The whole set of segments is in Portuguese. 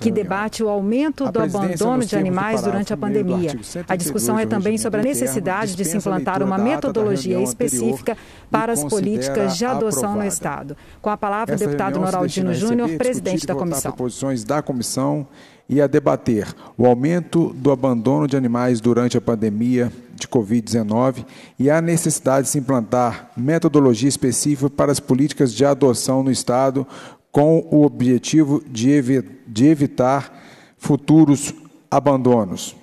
que debate o aumento do abandono de animais durante a pandemia. A discussão é também sobre a necessidade de se implantar uma metodologia específica para as políticas de adoção no Estado. Com a palavra, o deputado Noraldino Júnior, presidente da comissão. proposições da comissão e a debater o aumento do abandono de animais durante a pandemia de Covid-19 e a necessidade de se implantar metodologia específica para as políticas de adoção no Estado, com o objetivo de, evi de evitar futuros abandonos.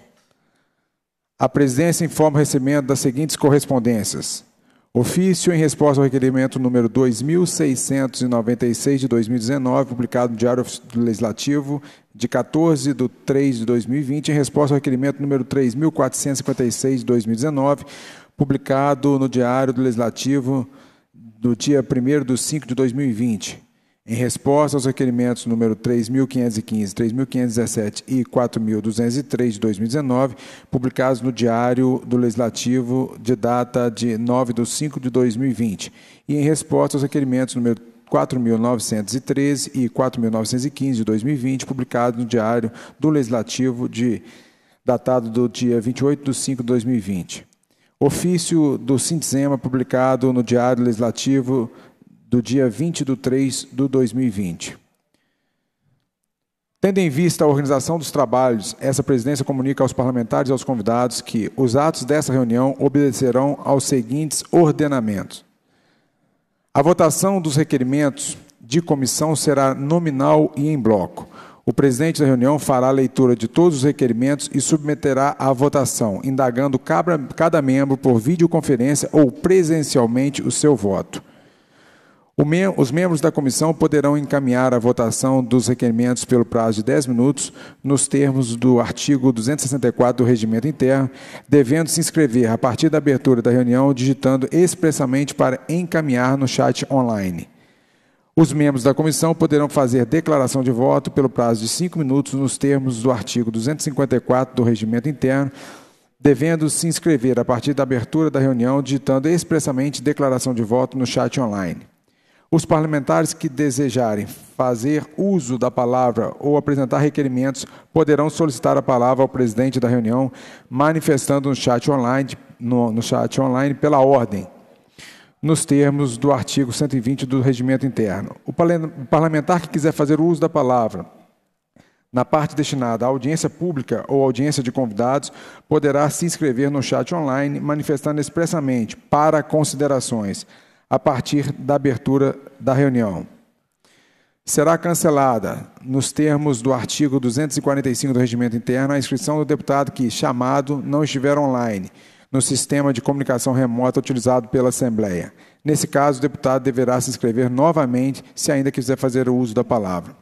A presidência informa o recebimento das seguintes correspondências. Ofício em resposta ao requerimento número 2696 de 2019, publicado no Diário Legislativo de 14 de 3 de 2020, em resposta ao requerimento número 3456 de 2019, publicado no Diário Legislativo do dia 1 de 5 de 2020 em resposta aos requerimentos número 3.515, 3.517 e 4.203 de 2019, publicados no Diário do Legislativo de data de 9 de 5 de 2020, e em resposta aos requerimentos número 4.913 e 4.915 de 2020, publicados no Diário do Legislativo de datado do dia 28 de 5 de 2020. Ofício do Sintesema, publicado no Diário Legislativo do dia 20 de 3 de 2020. Tendo em vista a organização dos trabalhos, essa presidência comunica aos parlamentares e aos convidados que os atos dessa reunião obedecerão aos seguintes ordenamentos. A votação dos requerimentos de comissão será nominal e em bloco. O presidente da reunião fará a leitura de todos os requerimentos e submeterá à votação, indagando cada membro por videoconferência ou presencialmente o seu voto. Os membros da comissão poderão encaminhar a votação dos requerimentos pelo prazo de 10 minutos, nos termos do artigo 264 do Regimento Interno, devendo se inscrever a partir da abertura da reunião, digitando expressamente para encaminhar no chat online. Os membros da comissão poderão fazer declaração de voto pelo prazo de 5 minutos, nos termos do artigo 254 do Regimento Interno, devendo se inscrever a partir da abertura da reunião, digitando expressamente declaração de voto no chat online. Os parlamentares que desejarem fazer uso da palavra ou apresentar requerimentos poderão solicitar a palavra ao presidente da reunião, manifestando no chat online, no, no chat online pela ordem, nos termos do artigo 120 do Regimento Interno. O parlamentar que quiser fazer uso da palavra na parte destinada à audiência pública ou audiência de convidados, poderá se inscrever no chat online, manifestando expressamente para considerações a partir da abertura da reunião. Será cancelada, nos termos do artigo 245 do Regimento Interno, a inscrição do deputado que, chamado, não estiver online no sistema de comunicação remota utilizado pela Assembleia. Nesse caso, o deputado deverá se inscrever novamente se ainda quiser fazer o uso da palavra.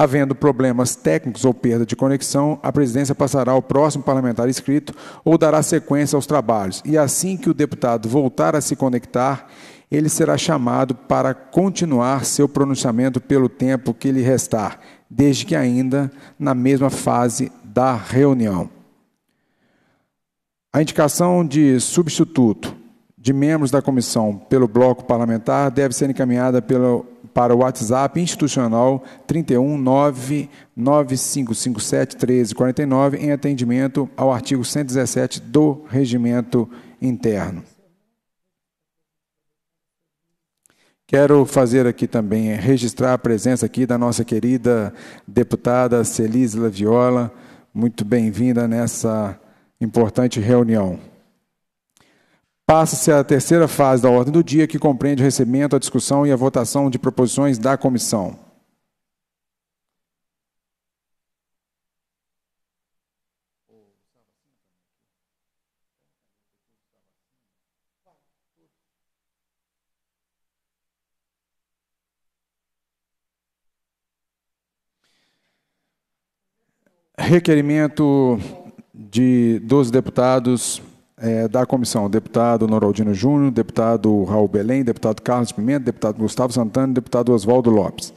Havendo problemas técnicos ou perda de conexão, a presidência passará ao próximo parlamentar inscrito ou dará sequência aos trabalhos. E assim que o deputado voltar a se conectar, ele será chamado para continuar seu pronunciamento pelo tempo que lhe restar, desde que ainda na mesma fase da reunião. A indicação de substituto de membros da comissão pelo bloco parlamentar deve ser encaminhada pelo para o WhatsApp institucional 31 99557 1349 em atendimento ao artigo 117 do Regimento Interno. Quero fazer aqui também, registrar a presença aqui da nossa querida deputada Celisla Viola, muito bem-vinda nessa importante reunião. Passa-se a terceira fase da ordem do dia, que compreende o recebimento, a discussão e a votação de proposições da comissão. Requerimento de 12 deputados é, da comissão, deputado Noraldino Júnior, deputado Raul Belém, deputado Carlos Pimenta, deputado Gustavo Santana e deputado Oswaldo Lopes.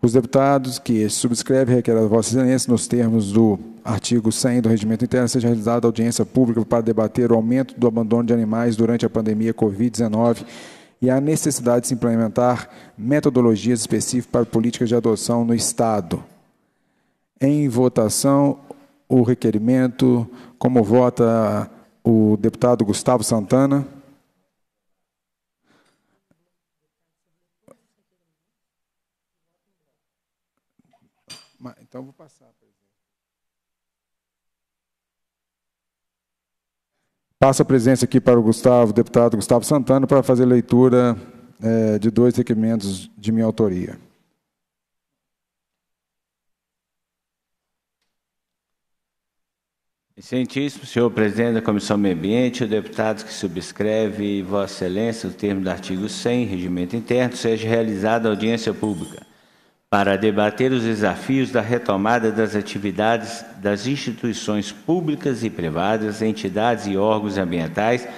Os deputados que subscrevem requerem a Vossa Excelência, nos termos do artigo 100 do Regimento Interno, seja realizada audiência pública para debater o aumento do abandono de animais durante a pandemia Covid-19 e a necessidade de se implementar metodologias específicas para políticas de adoção no Estado. Em votação, o requerimento. Como vota o deputado Gustavo Santana? Então, vou passar. Passo a presença aqui para o Gustavo, deputado Gustavo Santana, para fazer leitura é, de dois requerimentos de minha autoria. Excelentíssimo senhor presidente da Comissão Meio Ambiente, o deputado que subscreve, Vossa Excelência, o termo do artigo 100, regimento interno, seja realizada audiência pública para debater os desafios da retomada das atividades das instituições públicas e privadas, entidades e órgãos ambientais,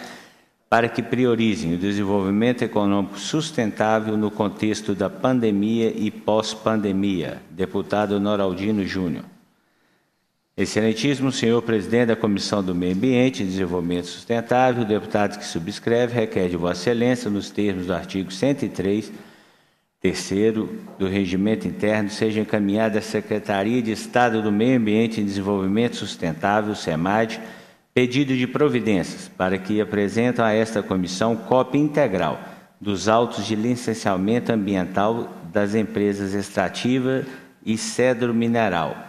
para que priorizem o desenvolvimento econômico sustentável no contexto da pandemia e pós-pandemia. Deputado Noraldino Júnior. Excelentíssimo senhor presidente da Comissão do Meio Ambiente e Desenvolvimento Sustentável, o deputado que subscreve requer de Vossa Excelência, nos termos do artigo 103, terceiro do Regimento Interno, seja encaminhada à Secretaria de Estado do Meio Ambiente e Desenvolvimento Sustentável, SEMAD, pedido de providências para que apresentem a esta comissão cópia integral dos autos de licenciamento ambiental das empresas extrativa e cedro mineral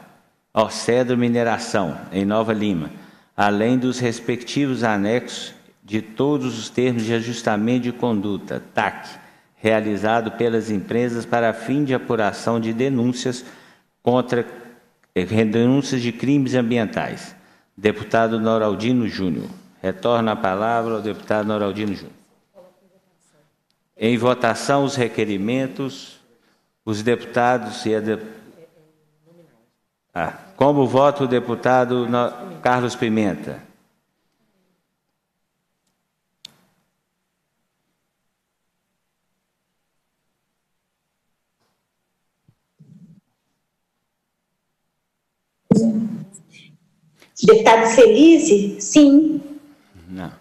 ó Cedro Mineração, em Nova Lima, além dos respectivos anexos de todos os termos de ajustamento de conduta, TAC, realizado pelas empresas para fim de apuração de denúncias contra eh, denúncias de crimes ambientais. Deputado Noraldino Júnior. Retorno a palavra ao deputado Noraldino Júnior. Em votação, os requerimentos, os deputados e a deputada ah, como vota o deputado Carlos Pimenta? Deputado Felize, sim. Não.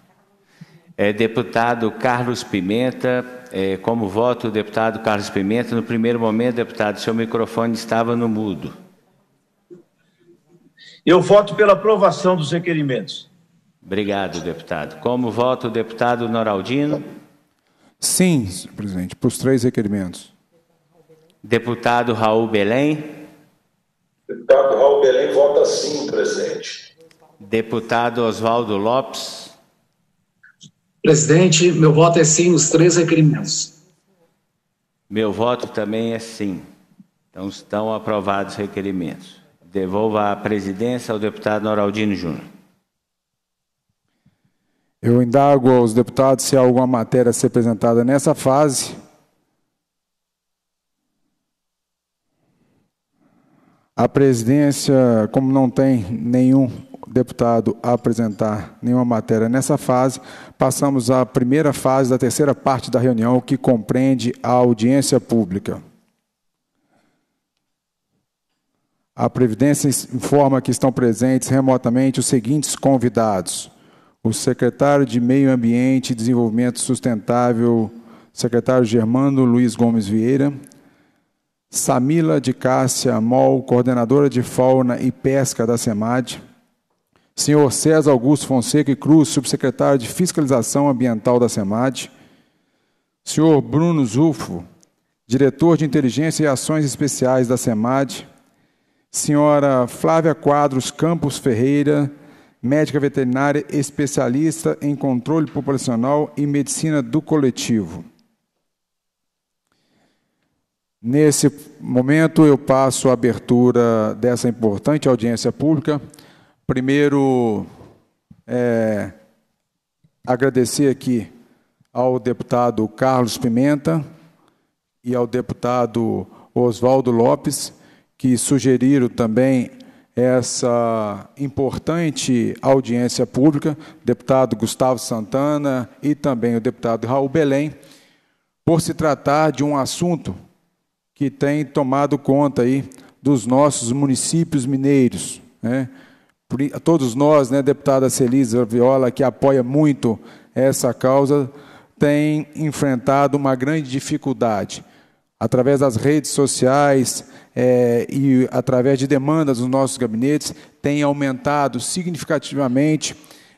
É, deputado Carlos Pimenta, é, como voto o deputado Carlos Pimenta, no primeiro momento, deputado, seu microfone estava no mudo. Eu voto pela aprovação dos requerimentos. Obrigado, deputado. Como vota o deputado Noraldino? Sim, presidente, para os três requerimentos. Deputado Raul Belém? Deputado Raul Belém vota sim, presidente. Deputado Oswaldo Lopes? Presidente, meu voto é sim nos três requerimentos. Meu voto também é sim. Então estão aprovados os requerimentos. Devolva a presidência ao deputado Noraldino Júnior. Eu indago aos deputados se há alguma matéria a ser apresentada nessa fase. A presidência, como não tem nenhum deputado a apresentar nenhuma matéria nessa fase, passamos à primeira fase da terceira parte da reunião, que compreende a audiência pública. A Previdência informa que estão presentes remotamente os seguintes convidados: o secretário de Meio Ambiente e Desenvolvimento Sustentável, secretário Germano Luiz Gomes Vieira, Samila de Cássia Mol, coordenadora de Fauna e Pesca da SEMAD, senhor César Augusto Fonseca e Cruz, subsecretário de Fiscalização Ambiental da SEMAD, senhor Bruno Zufo, diretor de Inteligência e Ações Especiais da SEMAD, senhora Flávia Quadros Campos Ferreira, médica veterinária especialista em controle populacional e medicina do coletivo. Nesse momento, eu passo a abertura dessa importante audiência pública. Primeiro, é, agradecer aqui ao deputado Carlos Pimenta e ao deputado Oswaldo Lopes que sugeriram também essa importante audiência pública, deputado Gustavo Santana e também o deputado Raul Belém, por se tratar de um assunto que tem tomado conta aí dos nossos municípios mineiros. Né? Todos nós, né, deputada Celisa Viola, que apoia muito essa causa, tem enfrentado uma grande dificuldade através das redes sociais é, e através de demandas dos nossos gabinetes, tem aumentado significativamente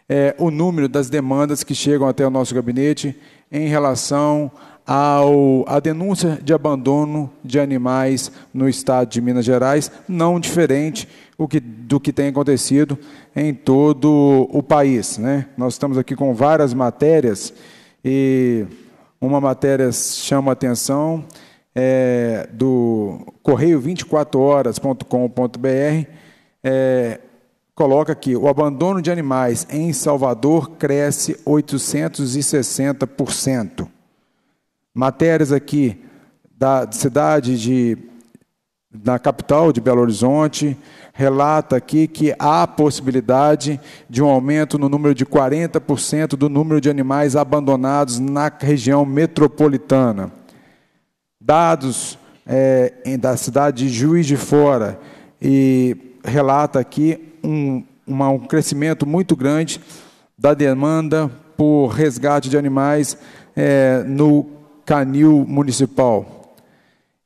é, o número das demandas que chegam até o nosso gabinete em relação ao, à denúncia de abandono de animais no estado de Minas Gerais, não diferente o que, do que tem acontecido em todo o país. Né? Nós estamos aqui com várias matérias e uma matéria chama a atenção é, do correio24horas.com.br, é, coloca aqui: o abandono de animais em Salvador cresce 860%. Matérias aqui da cidade de na capital de Belo Horizonte, relata aqui que há possibilidade de um aumento no número de 40% do número de animais abandonados na região metropolitana. Dados é, da cidade de Juiz de Fora e relata aqui um, uma, um crescimento muito grande da demanda por resgate de animais é, no canil municipal.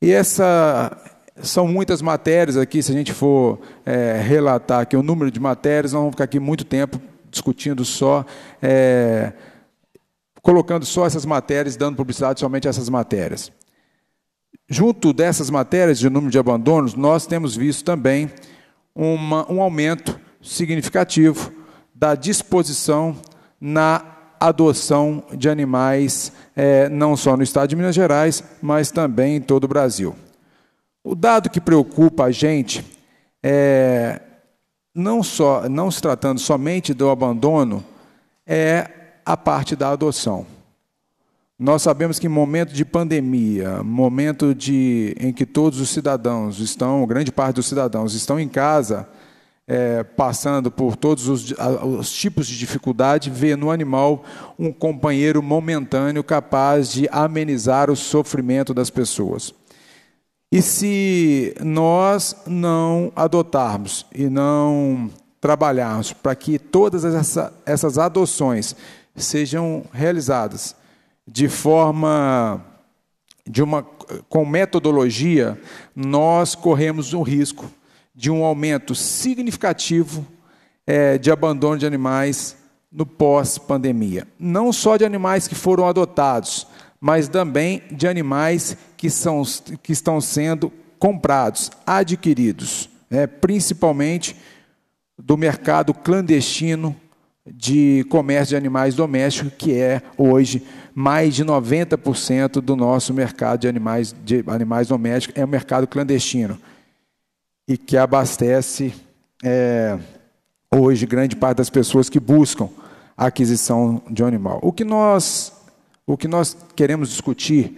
E essa são muitas matérias aqui, se a gente for é, relatar aqui o número de matérias, nós vamos ficar aqui muito tempo discutindo só, é, colocando só essas matérias, dando publicidade somente a essas matérias. Junto dessas matérias de número de abandonos, nós temos visto também uma, um aumento significativo da disposição na adoção de animais, é, não só no estado de Minas Gerais, mas também em todo o Brasil. O dado que preocupa a gente é não só não se tratando somente do abandono, é a parte da adoção. Nós sabemos que em momento de pandemia, momento de, em que todos os cidadãos estão, grande parte dos cidadãos estão em casa, é, passando por todos os, os, tipos de dificuldade, vê no animal um companheiro momentâneo capaz de amenizar o sofrimento das pessoas. E se nós não adotarmos e não trabalharmos para que todas essa, essas adoções sejam realizadas de forma de uma com metodologia, nós corremos o risco de um aumento significativo é, de abandono de animais no pós-pandemia. Não só de animais que foram adotados, mas também de animais que, são, que estão sendo comprados, adquiridos, é, principalmente do mercado clandestino de comércio de animais domésticos, que é hoje mais de 90% do nosso mercado de animais, de animais domésticos, é o mercado clandestino, e que abastece é, hoje grande parte das pessoas que buscam a aquisição de um animal. O que nós, o que nós queremos discutir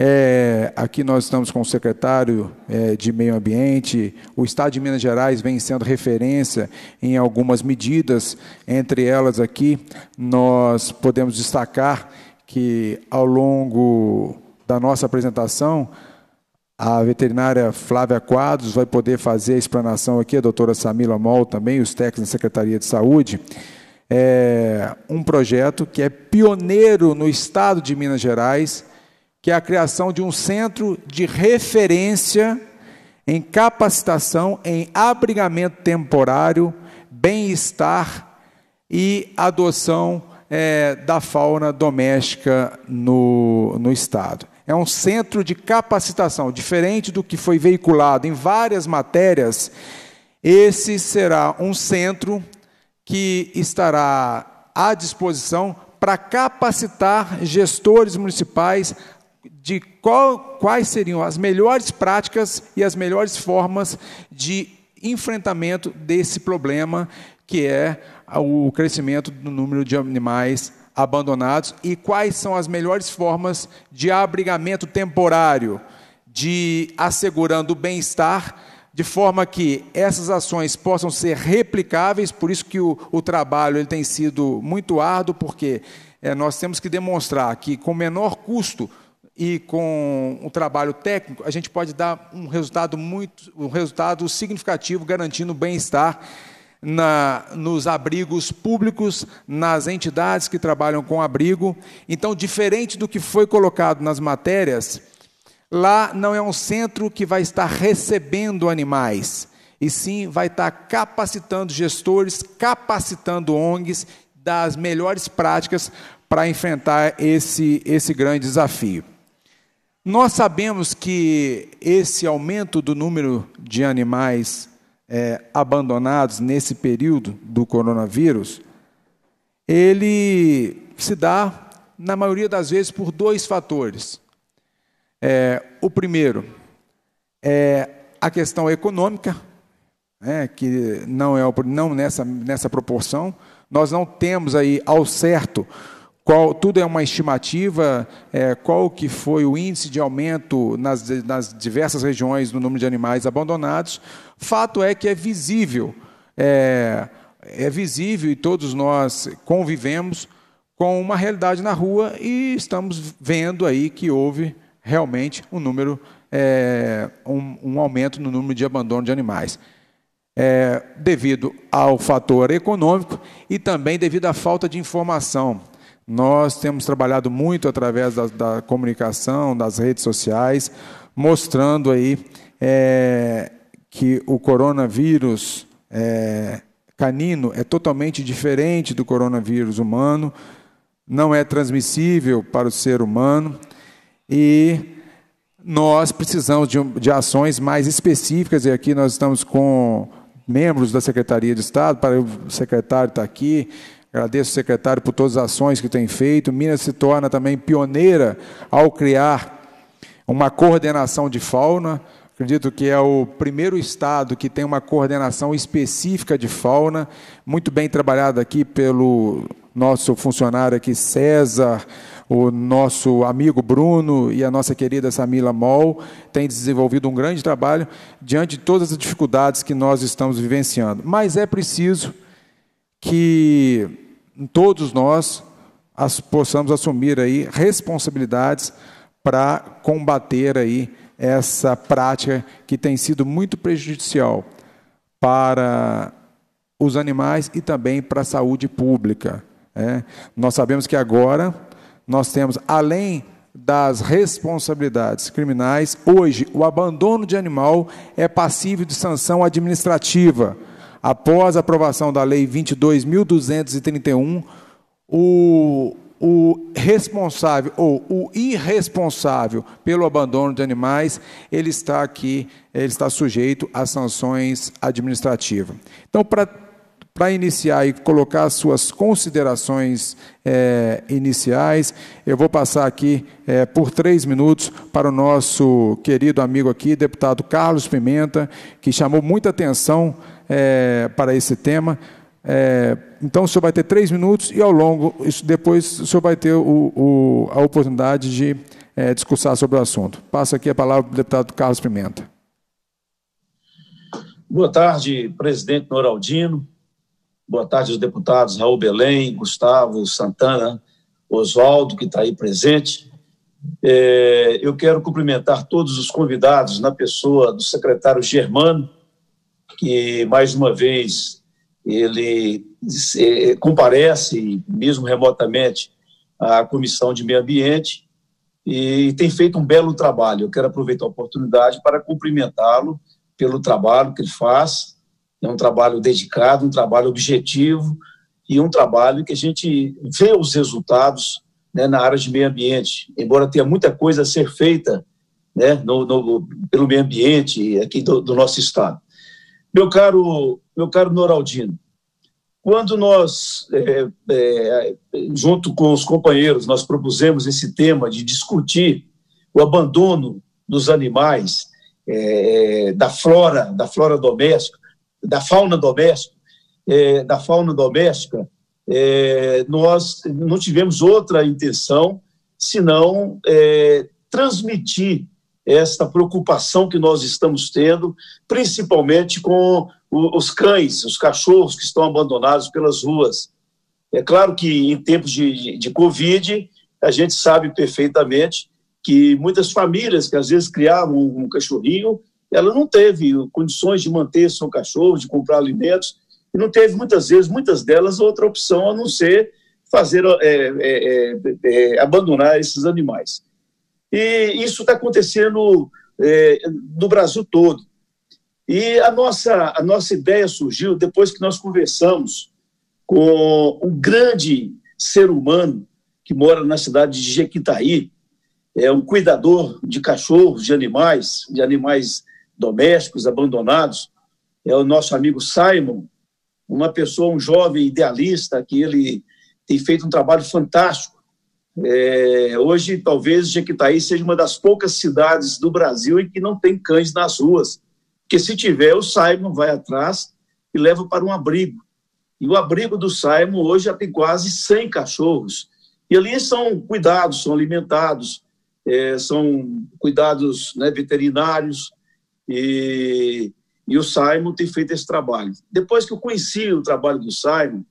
é, aqui nós estamos com o secretário é, de Meio Ambiente. O Estado de Minas Gerais vem sendo referência em algumas medidas. Entre elas, aqui, nós podemos destacar que, ao longo da nossa apresentação, a veterinária Flávia Quadros vai poder fazer a explanação aqui, a doutora Samila Mol também, os técnicos da Secretaria de Saúde. É um projeto que é pioneiro no estado de Minas Gerais que é a criação de um centro de referência em capacitação em abrigamento temporário, bem-estar e adoção é, da fauna doméstica no, no Estado. É um centro de capacitação, diferente do que foi veiculado em várias matérias. Esse será um centro que estará à disposição para capacitar gestores municipais de qual, quais seriam as melhores práticas e as melhores formas de enfrentamento desse problema, que é o crescimento do número de animais abandonados e quais são as melhores formas de abrigamento temporário, de assegurando o bem-estar, de forma que essas ações possam ser replicáveis, por isso que o, o trabalho ele tem sido muito árduo, porque é, nós temos que demonstrar que com menor custo e com o trabalho técnico, a gente pode dar um resultado muito, um resultado significativo, garantindo bem-estar na, nos abrigos públicos, nas entidades que trabalham com abrigo. Então, diferente do que foi colocado nas matérias, Lá não é um centro que vai estar recebendo animais, e sim vai estar capacitando gestores, capacitando ONGs das melhores práticas para enfrentar esse, esse grande desafio. Nós sabemos que esse aumento do número de animais é, abandonados nesse período do coronavírus, ele se dá, na maioria das vezes, por dois fatores. É, o primeiro é a questão econômica, né, que não é não nessa, nessa proporção. Nós não temos aí ao certo qual, tudo é uma estimativa, é, qual que foi o índice de aumento nas, nas diversas regiões do número de animais abandonados. Fato é que é visível, é, é visível e todos nós convivemos com uma realidade na rua e estamos vendo aí que houve realmente um número, é, um, um, aumento no número de abandono de animais. É, devido ao fator econômico e também devido à falta de informação. Nós temos trabalhado muito através da, da comunicação, das redes sociais, mostrando aí é, que o coronavírus é, canino é totalmente diferente do coronavírus humano, não é transmissível para o ser humano e nós precisamos de, de ações mais específicas, e aqui nós estamos com membros da Secretaria de Estado, para o secretário estar aqui, agradeço ao secretário por todas as ações que tem feito. Minas se torna também pioneira ao criar uma coordenação de fauna. Acredito que é o primeiro estado que tem uma coordenação específica de fauna, muito bem trabalhada aqui pelo nosso funcionário aqui, César, o nosso amigo Bruno e a nossa querida Samila Moll têm desenvolvido um grande trabalho diante de todas as dificuldades que nós estamos vivenciando. Mas é preciso que todos nós as, possamos assumir aí responsabilidades para combater aí essa prática que tem sido muito prejudicial para os animais e também para a saúde pública. É. Nós sabemos que agora nós temos, além das responsabilidades criminais, hoje o abandono de animal é passível de sanção administrativa. Após a aprovação da Lei 22.231, o, o responsável ou o irresponsável pelo abandono de animais, ele está aqui, ele está sujeito a sanções administrativas. Então, para para iniciar e colocar as suas considerações é, iniciais, eu vou passar aqui é, por três minutos para o nosso querido amigo aqui, deputado Carlos Pimenta, que chamou muita atenção é, para esse tema. É, então, o senhor vai ter três minutos e, ao longo, depois, o senhor vai ter o, o, a oportunidade de é, discursar sobre o assunto. Passo aqui a palavra para o deputado Carlos Pimenta. Boa tarde, presidente Noraldino, Boa tarde aos deputados Raul Belém, Gustavo Santana, Oswaldo, que está aí presente. É, eu quero cumprimentar todos os convidados, na pessoa do secretário Germano, que mais uma vez ele é, comparece, mesmo remotamente, à Comissão de Meio Ambiente e tem feito um belo trabalho. Eu quero aproveitar a oportunidade para cumprimentá-lo pelo trabalho que ele faz é um trabalho dedicado, um trabalho objetivo e um trabalho que a gente vê os resultados né, na área de meio ambiente. Embora tenha muita coisa a ser feita né, no, no, pelo meio ambiente aqui do, do, nosso estado. Meu caro, meu caro Noraldino, quando nós, é, é, junto com os companheiros, nós propusemos esse tema de discutir o abandono dos animais, é, da flora, da flora doméstica, da fauna doméstica, é, da fauna doméstica, é, nós não tivemos outra intenção senão é, transmitir esta preocupação que nós estamos tendo, principalmente com os cães, os cachorros que estão abandonados pelas ruas. É claro que em tempos de, de Covid, a gente sabe perfeitamente que muitas famílias que às vezes criavam um cachorrinho ela não teve condições de manter seu cachorro, de comprar alimentos, e não teve muitas vezes, muitas delas, outra opção a não ser fazer é, é, é, abandonar esses animais. E isso está acontecendo é, no Brasil todo. E a nossa, a nossa ideia surgiu depois que nós conversamos com um grande ser humano que mora na cidade de Jequitaí, é um cuidador de cachorros, de animais, de animais domésticos abandonados, é o nosso amigo Simon, uma pessoa, um jovem idealista, que ele tem feito um trabalho fantástico. É, hoje, talvez Jequitaí seja uma das poucas cidades do Brasil em que não tem cães nas ruas, porque se tiver, o Simon vai atrás e leva para um abrigo. E o abrigo do Simon hoje já tem quase 100 cachorros. E ali são cuidados, são alimentados, é, são cuidados né, veterinários, e, e o Simon tem feito esse trabalho. Depois que eu conheci o trabalho do Simon,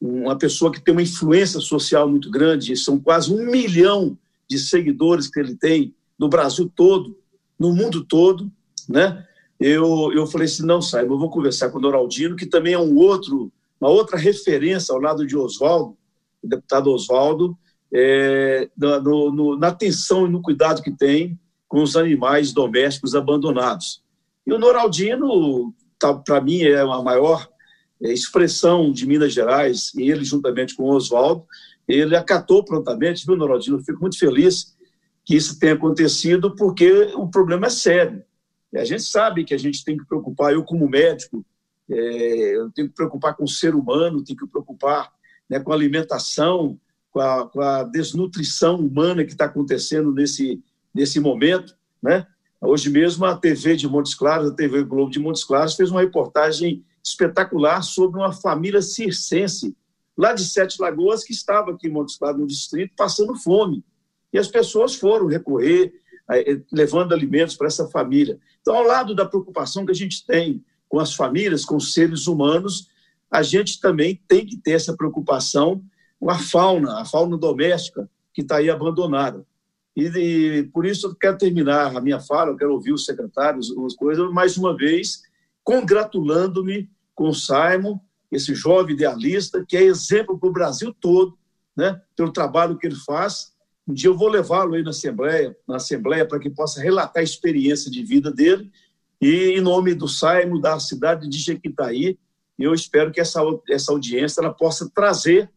uma pessoa que tem uma influência social muito grande, são quase um milhão de seguidores que ele tem no Brasil todo, no mundo todo, né? Eu, eu falei assim, não, Simon, eu vou conversar com o Noraldino, que também é um outro, uma outra referência ao lado de Oswaldo, o deputado Oswaldo, é, na atenção e no cuidado que tem com os animais domésticos abandonados. E o Noraldino, tá, para mim, é a maior é, expressão de Minas Gerais, e ele, juntamente com o Oswaldo, ele acatou prontamente, viu, Noraldino? Eu fico muito feliz que isso tenha acontecido, porque o problema é sério. E a gente sabe que a gente tem que preocupar, eu como médico, é, eu tenho que preocupar com o ser humano, tenho que preocupar né, com a alimentação, com a, com a desnutrição humana que está acontecendo nesse, nesse momento. Né? Hoje mesmo a TV de Montes Claros, a TV Globo de Montes Claros, fez uma reportagem espetacular sobre uma família circense, lá de Sete Lagoas, que estava aqui em Montes Claros, no distrito, passando fome. E as pessoas foram recorrer, eh, levando alimentos para essa família. Então, ao lado da preocupação que a gente tem com as famílias, com os seres humanos, a gente também tem que ter essa preocupação com a fauna, a fauna doméstica que está aí abandonada. E, e, por isso eu quero terminar a minha fala, eu quero ouvir os secretários, as coisas, mais uma vez, congratulando-me com o Simon, esse jovem idealista, que é exemplo para o Brasil todo, né, pelo trabalho que ele faz. Um dia eu vou levá-lo aí na Assembleia, na Assembleia para que possa relatar a experiência de vida dele. E em nome do Simon, da cidade de Jequitaí, eu espero que essa, essa audiência ela possa trazer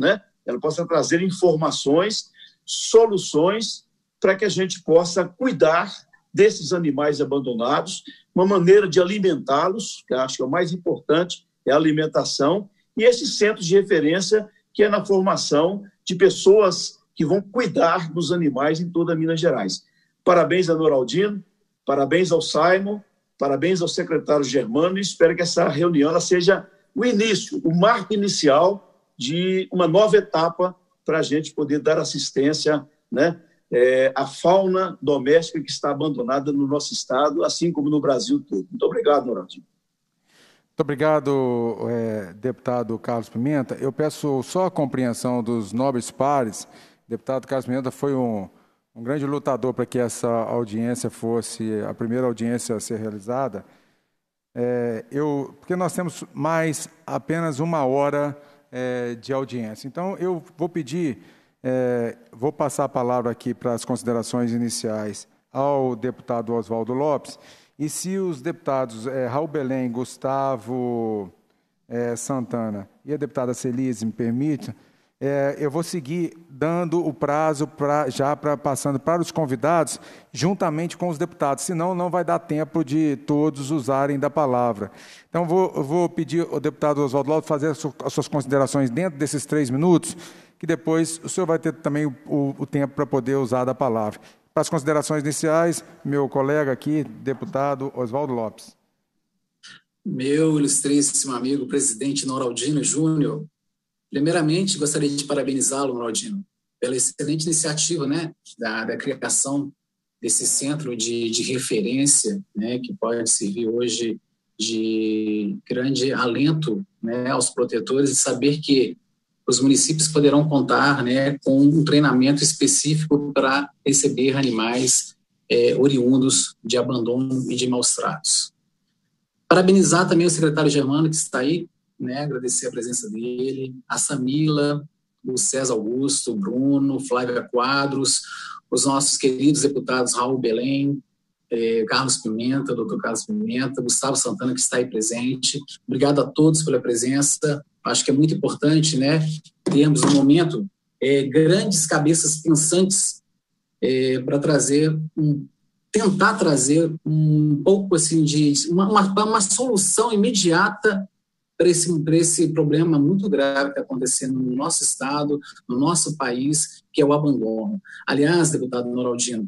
né? ela possa trazer informações, soluções para que a gente possa cuidar desses animais abandonados, uma maneira de alimentá-los, que acho que é o mais importante, é a alimentação, e esses centros de referência, que é na formação de pessoas que vão cuidar dos animais em toda Minas Gerais. Parabéns a Noraldino, parabéns ao Simon, parabéns ao secretário Germano, e espero que essa reunião seja o início, o marco inicial de uma nova etapa para a gente poder dar assistência né, é, à fauna doméstica que está abandonada no nosso estado, assim como no Brasil todo. Muito obrigado, Noraldinho. Muito obrigado, é, deputado Carlos Pimenta. Eu peço só a compreensão dos nobres pares. Deputado Carlos Pimenta foi um, um grande lutador para que essa audiência fosse a primeira audiência a ser realizada. É, eu, porque nós temos mais apenas uma hora é, de audiência. Então, eu vou pedir, é, vou passar a palavra aqui para as considerações iniciais ao deputado Oswaldo Lopes, e se os deputados é, Raul Belém, Gustavo é, Santana e a deputada Celise me permitem, é, eu vou seguir dando o prazo pra, já para passando para os convidados, juntamente com os deputados, senão não vai dar tempo de todos usarem da palavra. Então, vou, vou pedir ao deputado Oswaldo Laudo fazer as suas considerações dentro desses três minutos, que depois o senhor vai ter também o, o, o tempo para poder usar da palavra. Para as considerações iniciais, meu colega aqui, deputado Oswaldo Lopes. Meu ilustríssimo amigo, presidente Noraldino Júnior, Primeiramente, gostaria de parabenizá-lo, Ronaldinho, pela excelente iniciativa né, da, da criação desse centro de, de referência, né, que pode servir hoje de grande alento né, aos protetores e saber que os municípios poderão contar né, com um treinamento específico para receber animais é, oriundos de abandono e de maus tratos. Parabenizar também o secretário Germano, que está aí né, agradecer a presença dele, a Samila, o César Augusto, o Bruno, Flávia Quadros, os nossos queridos deputados Raul Belém, eh, Carlos Pimenta, doutor Carlos Pimenta, Gustavo Santana, que está aí presente. Obrigado a todos pela presença. Acho que é muito importante, né, termos no momento eh, grandes cabeças pensantes eh, para trazer um tentar trazer um pouco assim de uma, uma, uma solução imediata para esse, esse problema muito grave que está acontecendo no nosso estado, no nosso país, que é o abandono. Aliás, deputado Noraldino,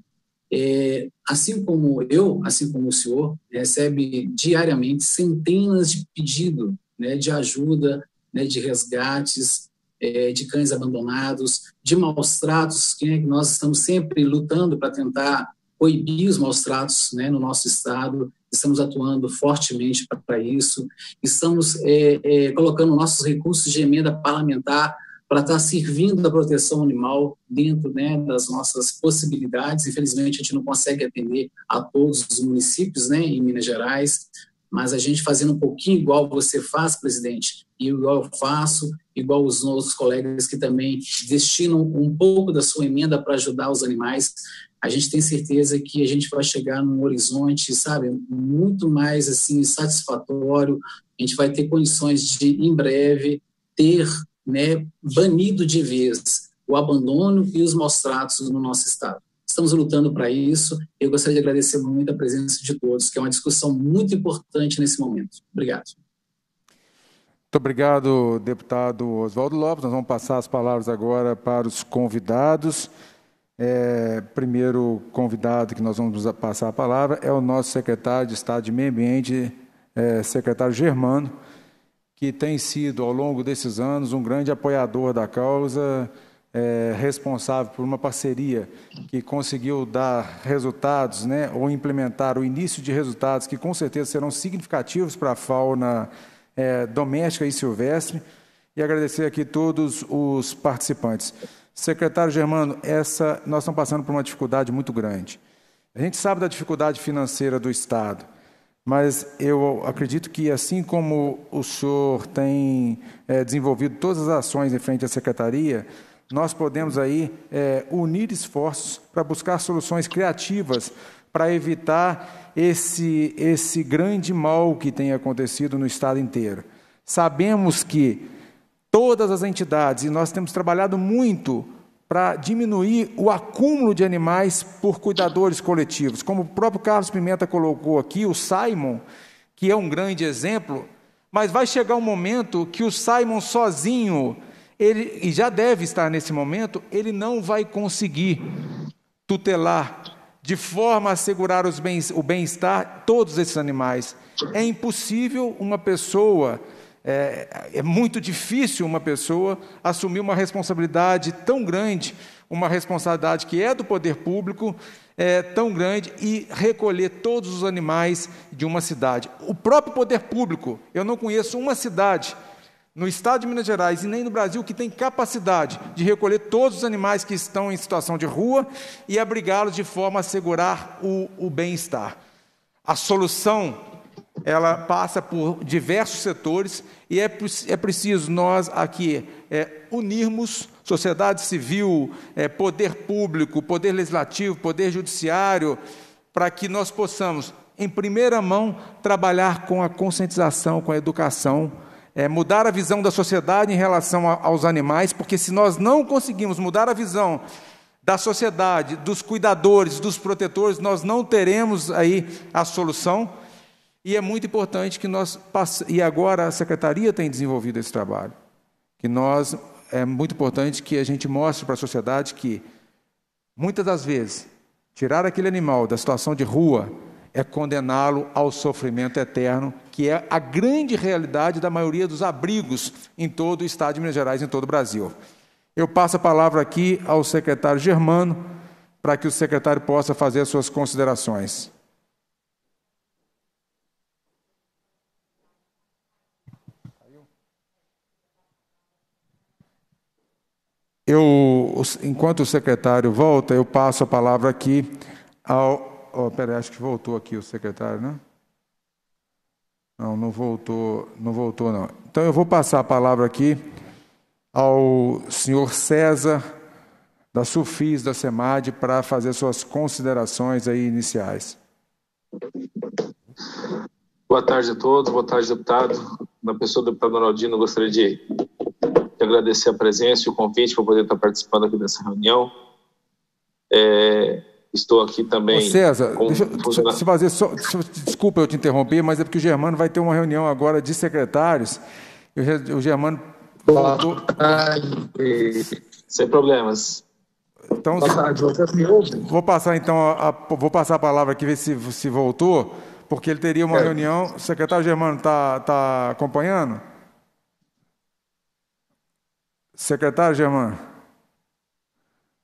é, assim como eu, assim como o senhor, recebe diariamente centenas de pedidos né, de ajuda, né, de resgates, é, de cães abandonados, de maus tratos, que nós estamos sempre lutando para tentar coibir os maus tratos né, no nosso Estado, estamos atuando fortemente para isso, estamos é, é, colocando nossos recursos de emenda parlamentar para estar servindo da proteção animal dentro né, das nossas possibilidades. Infelizmente, a gente não consegue atender a todos os municípios né, em Minas Gerais, mas a gente fazendo um pouquinho igual você faz, presidente, e igual eu faço, igual os nossos colegas que também destinam um pouco da sua emenda para ajudar os animais, a gente tem certeza que a gente vai chegar num horizonte, sabe, muito mais assim satisfatório. A gente vai ter condições de, em breve, ter né, banido de vez o abandono e os maus tratos no nosso estado. Estamos lutando para isso. Eu gostaria de agradecer muito a presença de todos, que é uma discussão muito importante nesse momento. Obrigado. Muito obrigado, deputado Oswaldo Lopes. Nós vamos passar as palavras agora para os convidados. É, primeiro convidado que nós vamos passar a palavra é o nosso secretário de Estado de Meio Ambiente, é, secretário Germano, que tem sido, ao longo desses anos, um grande apoiador da causa, é, responsável por uma parceria que conseguiu dar resultados, né, ou implementar o início de resultados que com certeza serão significativos para a fauna é, doméstica e silvestre. E agradecer aqui todos os participantes. Secretário Germano, essa, nós estamos passando por uma dificuldade muito grande. A gente sabe da dificuldade financeira do Estado, mas eu acredito que, assim como o senhor tem é, desenvolvido todas as ações em frente à Secretaria, nós podemos aí é, unir esforços para buscar soluções criativas para evitar esse, esse grande mal que tem acontecido no Estado inteiro. Sabemos que todas as entidades, e nós temos trabalhado muito para diminuir o acúmulo de animais por cuidadores coletivos. Como o próprio Carlos Pimenta colocou aqui, o Simon, que é um grande exemplo, mas vai chegar um momento que o Simon sozinho, ele, e já deve estar nesse momento, ele não vai conseguir tutelar de forma a assegurar bens, o bem-estar todos esses animais. É impossível uma pessoa é, é, muito difícil uma pessoa assumir uma responsabilidade tão grande, uma responsabilidade que é do poder público, é, tão grande, e recolher todos os animais de uma cidade. O próprio poder público, eu não conheço uma cidade no estado de Minas Gerais e nem no Brasil que tem capacidade de recolher todos os animais que estão em situação de rua e abrigá-los de forma a assegurar o, o bem-estar. A solução ela passa por diversos setores e é, é preciso nós aqui é, unirmos sociedade civil, é, poder público, poder legislativo, poder judiciário, para que nós possamos, em primeira mão, trabalhar com a conscientização, com a educação, é, mudar a visão da sociedade em relação a, aos animais, porque se nós não conseguimos mudar a visão da sociedade, dos cuidadores, dos protetores, nós não teremos aí a solução. E é muito importante que nós e agora a secretaria tem desenvolvido esse trabalho, que nós é muito importante que a gente mostre para a sociedade que muitas das vezes tirar aquele animal da situação de rua é condená-lo ao sofrimento eterno, que é a grande realidade da maioria dos abrigos em todo o estado de Minas Gerais, em todo o Brasil. Eu passo a palavra aqui ao secretário Germano, para que o secretário possa fazer as suas considerações. Eu, enquanto o secretário volta, eu passo a palavra aqui ao. Oh, peraí, acho que voltou aqui o secretário, né? Não, não voltou, não voltou, não. Então eu vou passar a palavra aqui ao senhor César, da Sufis, da SEMAD, para fazer suas considerações aí iniciais. Boa tarde a todos, boa tarde, deputado. Na pessoa do deputado Ronaldinho, gostaria de, de, agradecer a presença e o convite para poder estar participando aqui dessa reunião. É, estou aqui também. Ô César, deixa, eu se fazer só, desculpa eu te interromper, mas é porque o Germano vai ter uma reunião agora de secretários. O Germano voltou. Sem problemas. Então, vou passar então a, a, vou passar a palavra aqui ver se se voltou, porque ele teria uma é. reunião. O secretário Germano está tá acompanhando? Secretário Germano?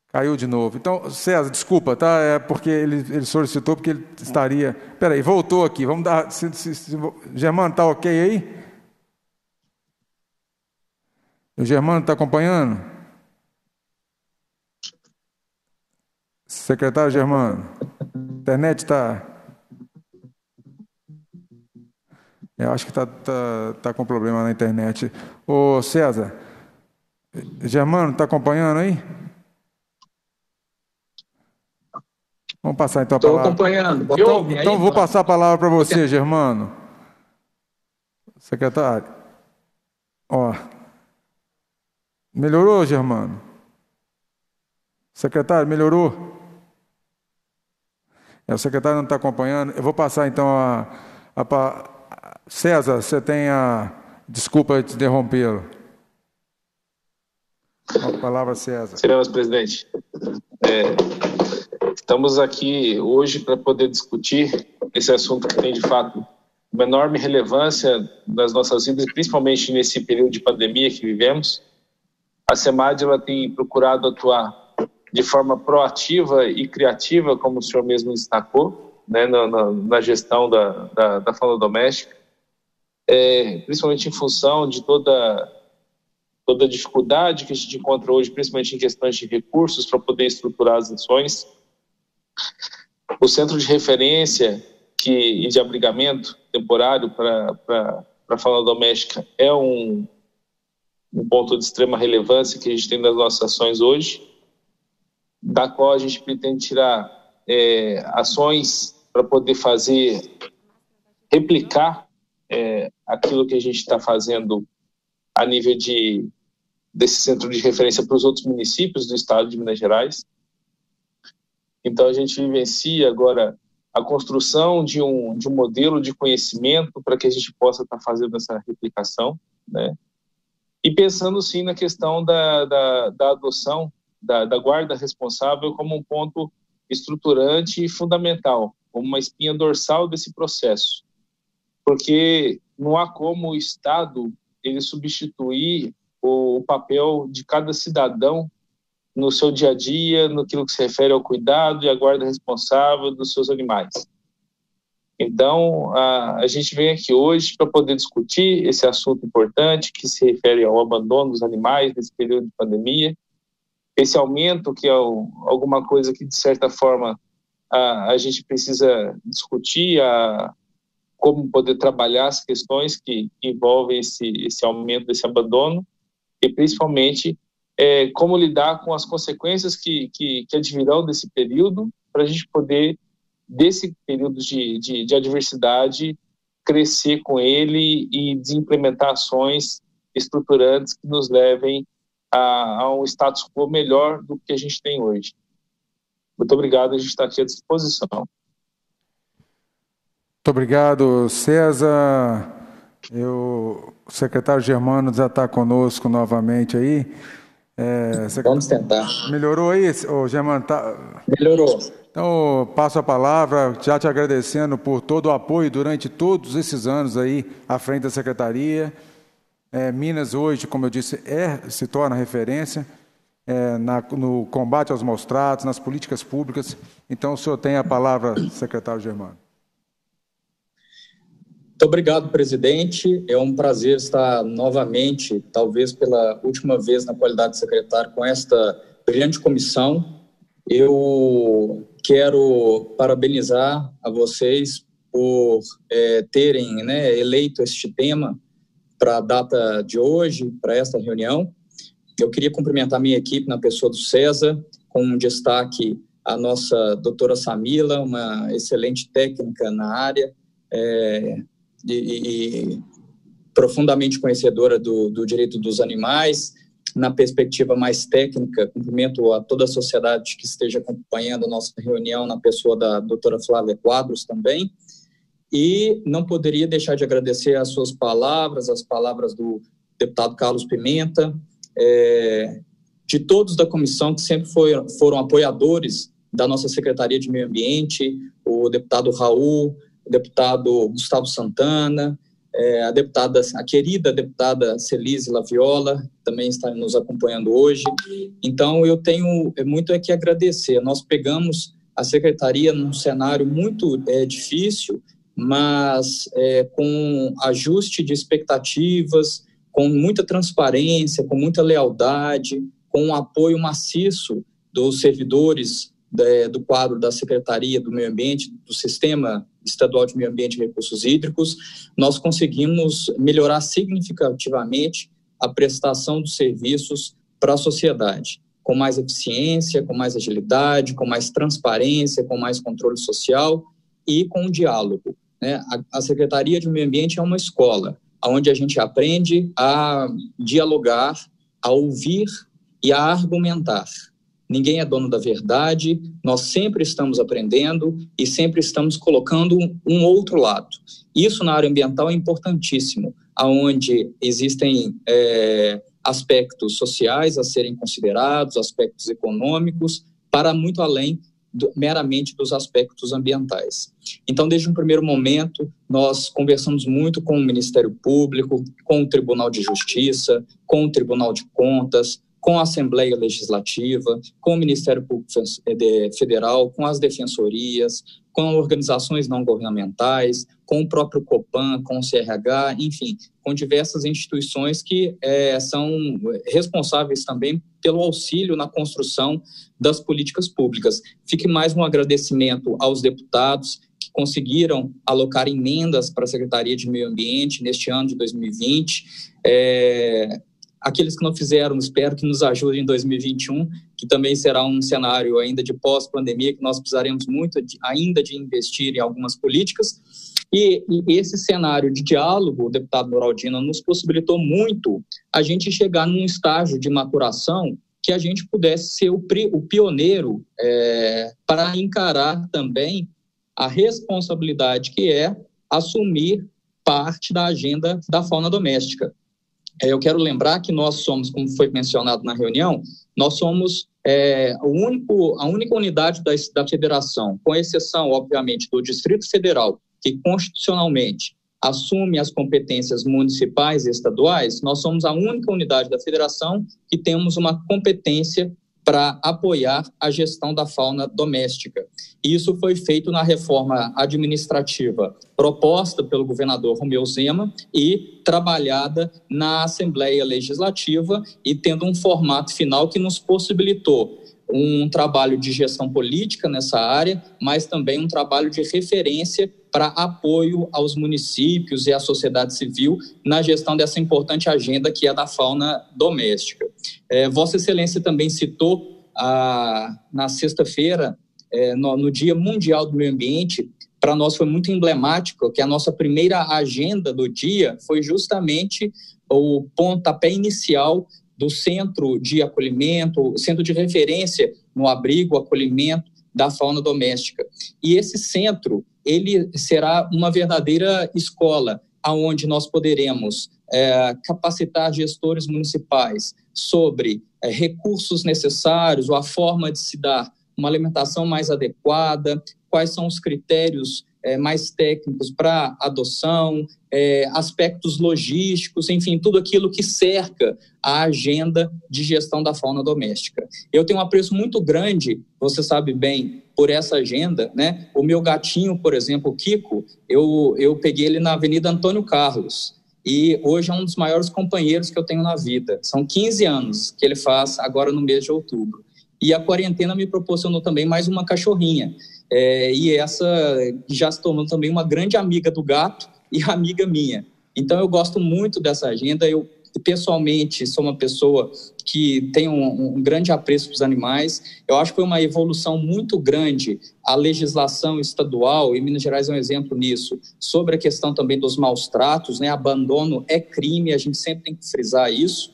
Caiu de novo. Então, César, desculpa, tá? É porque ele, ele solicitou porque ele estaria. Peraí, voltou aqui. Vamos dar. Se, se, se, Germano, está ok aí? O Germano está acompanhando? Secretário Germano, internet está. Eu acho que está tá, tá com problema na internet. Ô César, Germano, está acompanhando aí? Vamos passar então a palavra. Estou acompanhando. Então, então vou passar a palavra para você, Germano. Secretário. Ó. Melhorou, Germano? Secretário, melhorou? É, o secretário não está acompanhando. Eu vou passar então a, a, a César, você tem a. Desculpa te interrompê-lo. A palavra, César. Senhor presidente. É, estamos aqui hoje para poder discutir esse assunto que tem, de fato, uma enorme relevância nas nossas vidas, principalmente nesse período de pandemia que vivemos. A SEMAD ela tem procurado atuar de forma proativa e criativa, como o senhor mesmo destacou, né, na, na, na gestão da, da, da fauna doméstica, é, principalmente em função de toda toda a dificuldade que a gente encontra hoje, principalmente em questões de recursos para poder estruturar as ações. O centro de referência que, e de abrigamento temporário para a fauna doméstica é um, um ponto de extrema relevância que a gente tem nas nossas ações hoje da qual a gente pretende tirar é, ações para poder fazer, replicar é, aquilo que a gente está fazendo a nível de desse centro de referência para os outros municípios do estado de Minas Gerais. Então a gente vivencia agora a construção de um, de um modelo de conhecimento para que a gente possa estar tá fazendo essa replicação, né? E pensando sim na questão da, da, da adoção da, da guarda responsável como um ponto estruturante e fundamental, como uma espinha dorsal desse processo. Porque não há como o Estado ele substituir o, papel de cada cidadão no seu dia a dia, no que se refere ao cuidado e à guarda responsável dos seus animais. Então, a, a gente vem aqui hoje para poder discutir esse assunto importante que se refere ao abandono dos animais nesse período de pandemia esse aumento, que é alguma coisa que, de certa forma, a, a gente precisa discutir, a, como poder trabalhar as questões que, que envolvem esse, esse aumento desse abandono e, principalmente, é, como lidar com as consequências que, que, que advirão desse período para a gente poder, desse período de, de, de adversidade, crescer com ele e desimplementar ações estruturantes que nos levem a, a um status quo melhor do que a gente tem hoje. Muito obrigado, a gente está aqui à disposição. Muito obrigado, César. Eu, o secretário Germano já está conosco novamente aí. É, Vamos tentar. Melhorou aí, ô, Germano? Tá... Melhorou. Então, passo a palavra, já te agradecendo por todo o apoio durante todos esses anos aí à frente da secretaria. É, Minas hoje, como eu disse, é, se torna referência é, na, no combate aos maus tratos, nas políticas públicas. Então, o senhor tem a palavra, secretário Germano. Muito obrigado, presidente. É um prazer estar novamente, talvez pela última vez na qualidade de secretário, com esta brilhante comissão. Eu quero parabenizar a vocês por é, terem né, eleito este tema para a data de hoje, para esta reunião. eu queria cumprimentar minha equipe na pessoa do César, com um destaque a nossa doutora Samila, uma excelente técnica na área é, e, e, profundamente conhecedora do, do direito dos animais, na perspectiva mais técnica, cumprimento a toda a sociedade que esteja acompanhando a nossa reunião, na pessoa da doutora Flávia Quadros também. E não poderia deixar de agradecer as suas palavras, as palavras do deputado Carlos Pimenta, é, de todos da comissão que sempre foi, foram apoiadores da nossa Secretaria de Meio Ambiente, o deputado Raul, o deputado Gustavo Santana, é, a deputada, a querida deputada Celise Laviola, também está nos acompanhando hoje. Então, eu tenho muito é que agradecer. Nós pegamos a secretaria num cenário muito é, difícil, mas é, com ajuste de expectativas, com muita transparência, com muita lealdade, com um apoio maciço dos servidores é, do quadro da Secretaria do Meio Ambiente, do Sistema Estadual de Meio Ambiente e Recursos Hídricos, nós conseguimos melhorar significativamente a prestação dos serviços para a sociedade, com mais eficiência, com mais agilidade, com mais transparência, com mais controle social e com diálogo. Né? A Secretaria de Meio Ambiente é uma escola onde a gente aprende a dialogar, a ouvir e a argumentar. Ninguém é dono da verdade, nós sempre estamos aprendendo e sempre estamos colocando um outro lado. Isso na área ambiental é importantíssimo, aonde existem é, aspectos sociais a serem considerados, aspectos econômicos, para muito além do, meramente dos aspectos ambientais. Então, desde um primeiro momento, nós conversamos muito com o Ministério Público, com o Tribunal de Justiça, com o Tribunal de Contas, com a Assembleia Legislativa, com o Ministério Público Federal, com as defensorias, com organizações não governamentais, com o próprio COPAN, com o CRH, enfim, com diversas instituições que é, são responsáveis também pelo auxílio na construção das políticas públicas. Fique mais um agradecimento aos deputados que conseguiram alocar emendas para a Secretaria de Meio Ambiente neste ano de 2020. É, Aqueles que não fizeram, espero que nos ajudem em 2021, que também será um cenário ainda de pós-pandemia, que nós precisaremos muito de, ainda de investir em algumas políticas. E, e, esse cenário de diálogo, o deputado Noraldina, nos possibilitou muito a gente chegar num estágio de maturação que a gente pudesse ser o, o pioneiro é, para encarar também a responsabilidade que é assumir parte da agenda da fauna doméstica. É, eu quero lembrar que nós somos, como foi mencionado na reunião, nós somos é, único, a única unidade da, da federação, com exceção, obviamente, do Distrito Federal, que constitucionalmente assume as competências municipais e estaduais, nós somos a única unidade da federação que temos uma competência para apoiar a gestão da fauna doméstica. Isso foi feito na reforma administrativa proposta pelo governador Romeu Zema e trabalhada na Assembleia Legislativa e tendo um formato final que nos possibilitou um trabalho de gestão política nessa área, mas também um trabalho de referência para apoio aos municípios e à sociedade civil na gestão dessa importante agenda que é da fauna doméstica. É, Vossa Excelência também citou a, na sexta-feira, é, no, no Dia Mundial do Meio Ambiente, para nós foi muito emblemático que a nossa primeira agenda do dia foi justamente o pontapé inicial do centro de acolhimento, centro de referência no abrigo, acolhimento da fauna doméstica. E esse centro, ele será uma verdadeira escola, aonde nós poderemos é, capacitar gestores municipais sobre é, recursos necessários ou a forma de se dar uma alimentação mais adequada, quais são os critérios é, mais técnicos para adoção, é, aspectos logísticos, enfim, tudo aquilo que cerca a agenda de gestão da fauna doméstica. Eu tenho um apreço muito grande, você sabe bem, por essa agenda, né? O meu gatinho, por exemplo, o Kiko, eu, eu peguei ele na Avenida Antônio Carlos, e hoje é um dos maiores companheiros que eu tenho na vida. São 15 anos que ele faz agora no mês de outubro. E a quarentena me proporcionou também mais uma cachorrinha. É, e essa já se tornou também uma grande amiga do gato e amiga minha. Então eu gosto muito dessa agenda. Eu pessoalmente sou uma pessoa que tem um, um grande apreço para animais. Eu acho que foi uma evolução muito grande a legislação estadual, e Minas Gerais é um exemplo nisso, sobre a questão também dos maus tratos, né? Abandono é crime, a gente sempre tem que frisar isso.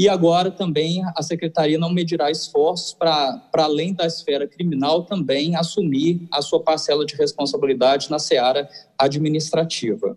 E agora também a secretaria não medirá esforços para, além da esfera criminal, também assumir a sua parcela de responsabilidade na seara administrativa.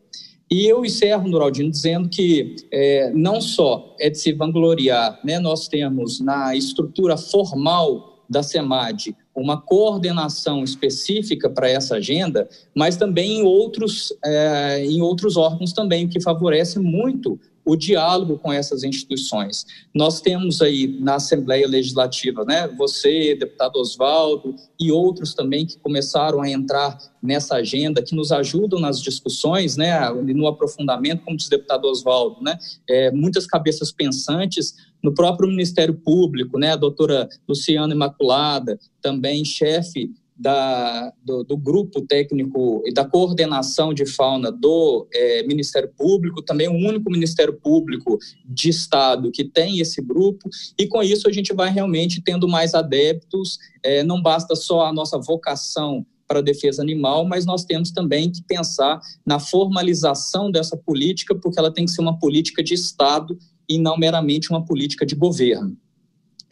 E eu encerro, Noraldino, dizendo que é, não só é de se vangloriar, né, nós temos na estrutura formal da SEMAD uma coordenação específica para essa agenda, mas também em outros, é, em outros órgãos também, que favorece muito o diálogo com essas instituições. Nós temos aí na Assembleia Legislativa, né, você, deputado Oswaldo e outros também que começaram a entrar nessa agenda, que nos ajudam nas discussões, né, no aprofundamento, como diz o deputado Oswaldo, né, é, muitas cabeças pensantes no próprio Ministério Público, né, a doutora Luciana Imaculada, também chefe da, do, do, grupo técnico e da coordenação de fauna do é, Ministério Público, também o único Ministério Público de Estado que tem esse grupo, e com isso a gente vai realmente tendo mais adeptos, é, não basta só a nossa vocação para a defesa animal, mas nós temos também que pensar na formalização dessa política, porque ela tem que ser uma política de Estado e não meramente uma política de governo.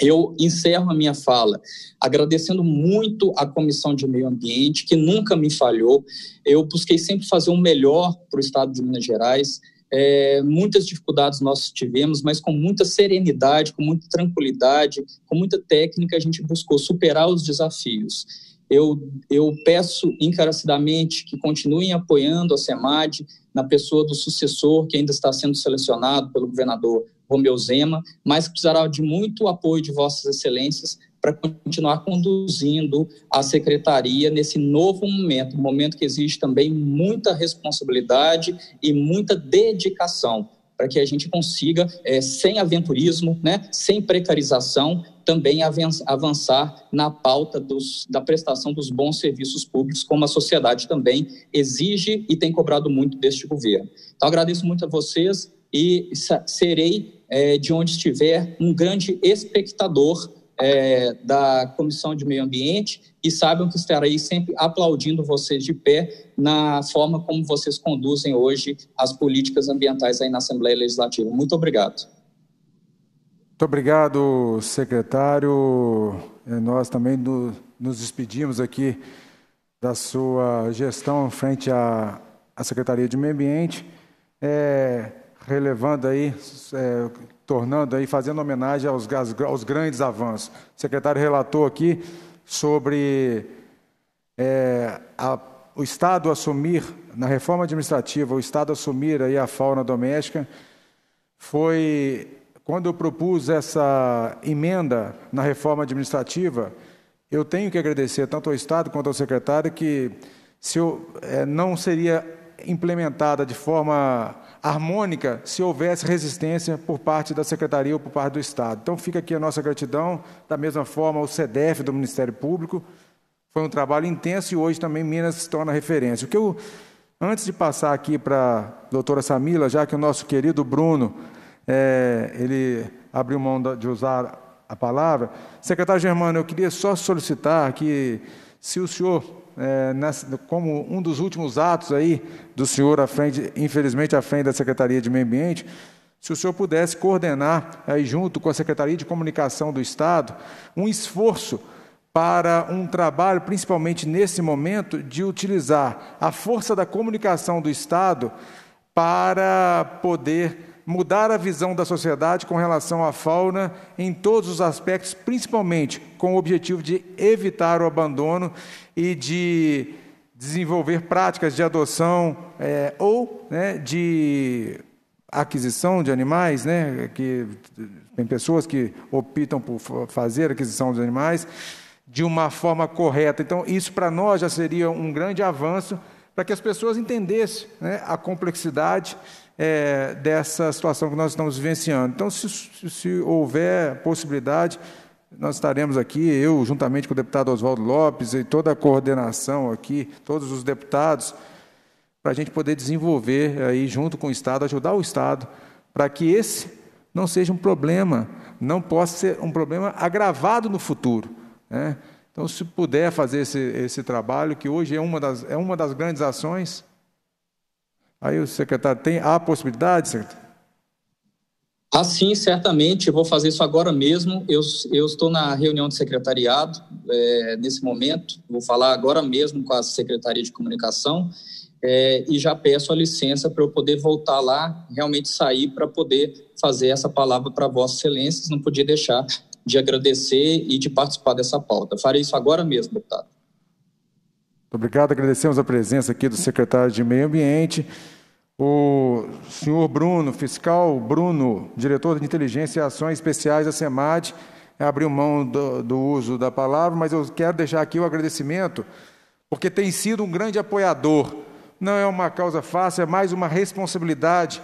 Eu encerro a minha fala agradecendo muito à Comissão de Meio Ambiente, que nunca me falhou. Eu busquei sempre fazer o melhor para o Estado de Minas Gerais. É, muitas dificuldades nós tivemos, mas com muita serenidade, com muita tranquilidade, com muita técnica, a gente buscou superar os desafios. Eu, eu peço encarecidamente que continuem apoiando a SEMAD na pessoa do sucessor que ainda está sendo selecionado pelo governador Romeu Zema, mas precisará de muito apoio de Vossas Excelências para continuar conduzindo a secretaria nesse novo momento, um momento que exige também muita responsabilidade e muita dedicação para que a gente consiga, é, sem aventurismo, né, sem precarização, também avançar na pauta dos, da prestação dos bons serviços públicos, como a sociedade também exige e tem cobrado muito deste governo. Então, agradeço muito a vocês e serei, é, de onde estiver, um grande espectador é, da Comissão de Meio Ambiente e saibam que estarei sempre aplaudindo vocês de pé na forma como vocês conduzem hoje as políticas ambientais aí na Assembleia Legislativa. Muito obrigado. Muito obrigado, secretário. É, nós também nos despedimos aqui da sua gestão frente à, à Secretaria de Meio Ambiente, é, relevando aí é, tornando aí, fazendo homenagem aos, aos grandes avanços. O secretário relatou aqui sobre é, a, o Estado assumir, na reforma administrativa, o Estado assumir aí a fauna doméstica, foi quando eu propus essa emenda na reforma administrativa, eu tenho que agradecer tanto ao Estado quanto ao secretário que se eu, é, não seria implementada de forma harmônica se houvesse resistência por parte da Secretaria ou por parte do Estado. Então fica aqui a nossa gratidão, da mesma forma o CDF do Ministério Público, foi um trabalho intenso e hoje também Minas se torna referência. O que eu, antes de passar aqui para a doutora Samila, já que o nosso querido Bruno, é, ele abriu mão de usar a palavra, secretário Germano, eu queria só solicitar que, se o senhor é, nessa, como um dos últimos atos aí do senhor à frente, infelizmente à frente da Secretaria de Meio Ambiente, se o senhor pudesse coordenar aí junto com a Secretaria de Comunicação do Estado um esforço para um trabalho, principalmente nesse momento, de utilizar a força da comunicação do Estado para poder mudar a visão da sociedade com relação à fauna em todos os aspectos, principalmente com o objetivo de evitar o abandono e de desenvolver práticas de adoção é, ou né, de aquisição de animais, né, que tem pessoas que optam por fazer aquisição de animais de uma forma correta. Então, isso para nós já seria um grande avanço para que as pessoas entendessem né, a complexidade é, dessa situação que nós estamos vivenciando. Então, se, se, houver possibilidade, nós estaremos aqui, eu, juntamente com o deputado Oswaldo Lopes e toda a coordenação aqui, todos os deputados, para a gente poder desenvolver aí, junto com o Estado, ajudar o Estado para que esse não seja um problema, não possa ser um problema agravado no futuro. Né? Então, se puder fazer esse, esse trabalho, que hoje é uma, das, é uma das grandes ações, aí o secretário tem a possibilidade, secretário? Ah, sim, certamente. Eu vou fazer isso agora mesmo. Eu, eu estou na reunião de secretariado é, nesse momento. Vou falar agora mesmo com a Secretaria de Comunicação é, e já peço a licença para eu poder voltar lá, realmente sair para poder fazer essa palavra para Vossa Excelências. Não podia deixar de agradecer e de participar dessa pauta. Farei isso agora mesmo, deputado. Obrigado. Agradecemos a presença aqui do secretário de Meio Ambiente, o senhor Bruno, fiscal Bruno, diretor de Inteligência e Ações Especiais da SEMAD, abriu mão do, do uso da palavra, mas eu quero deixar aqui o agradecimento, porque tem sido um grande apoiador. Não é uma causa fácil, é mais uma responsabilidade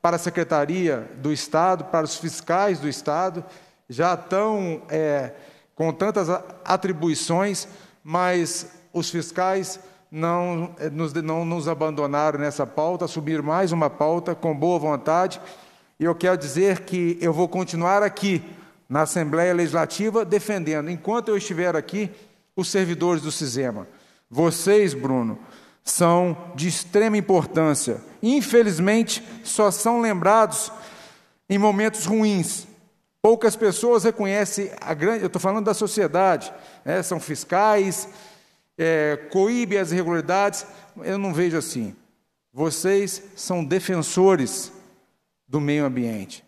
para a Secretaria do Estado, para os fiscais do Estado já estão é, com tantas atribuições, mas os fiscais não é, nos, não nos abandonaram nessa pauta, assumiram mais uma pauta com boa vontade. E eu quero dizer que eu vou continuar aqui na Assembleia Legislativa defendendo, enquanto eu estiver aqui, os servidores do CISEMA. Vocês, Bruno, são de extrema importância. Infelizmente, só são lembrados em momentos ruins, Poucas pessoas reconhecem a grande. Eu estou falando da sociedade, né, são fiscais, é, coíbe as irregularidades. Eu não vejo assim. Vocês são defensores do meio ambiente.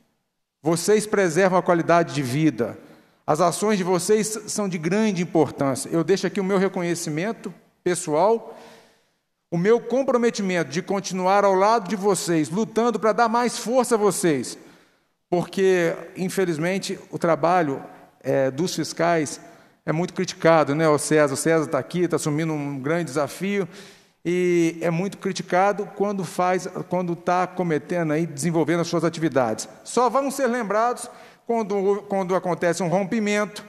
Vocês preservam a qualidade de vida. As ações de vocês são de grande importância. Eu deixo aqui o meu reconhecimento pessoal, o meu comprometimento de continuar ao lado de vocês, lutando para dar mais força a vocês porque, infelizmente, o trabalho é, dos fiscais é muito criticado, né? O César, o César está aqui, está assumindo um grande desafio e é muito criticado quando faz, quando está cometendo aí, desenvolvendo as suas atividades. Só vão ser lembrados quando, quando acontece um rompimento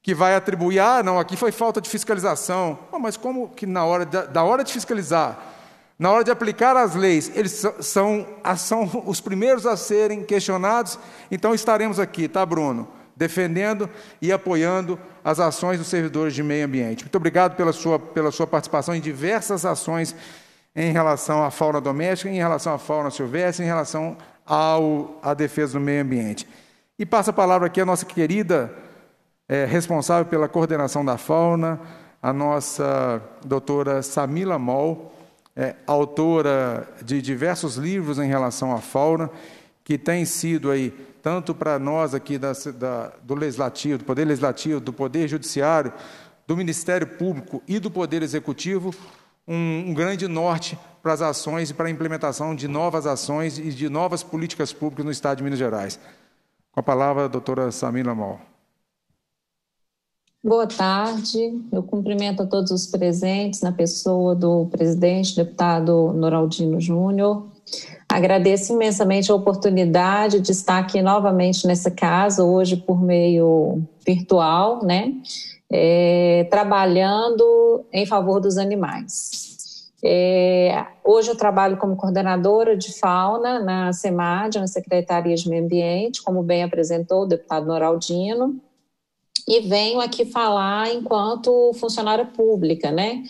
que vai atribuir, ah, não, aqui foi falta de fiscalização. Oh, mas como que na hora da, da hora de fiscalizar na hora de aplicar as leis, eles são, são os primeiros a serem questionados. Então estaremos aqui, tá, Bruno? Defendendo e apoiando as ações dos servidores de meio ambiente. Muito obrigado pela sua, pela sua participação em diversas ações em relação à fauna doméstica, em relação à fauna silvestre, em relação ao, à defesa do meio ambiente. E passa a palavra aqui a nossa querida é, responsável pela coordenação da fauna, a nossa doutora Samila Moll é, autora de diversos livros em relação à fauna, que tem sido aí, tanto para nós aqui da, da, do Legislativo, do Poder Legislativo, do Poder Judiciário, do Ministério Público e do Poder Executivo, um, um grande norte para as ações e para a implementação de novas ações e de novas políticas públicas no Estado de Minas Gerais. Com a palavra, a doutora Samila Mal. Boa tarde, eu cumprimento a todos os presentes, na pessoa do presidente, deputado Noraldino Júnior. Agradeço imensamente a oportunidade de estar aqui novamente nessa casa, hoje por meio virtual, né? É, trabalhando em favor dos animais. É, hoje eu trabalho como coordenadora de fauna na SEMAD, na Secretaria de Meio Ambiente, como bem apresentou o deputado Noraldino e venho aqui falar enquanto funcionária pública, né?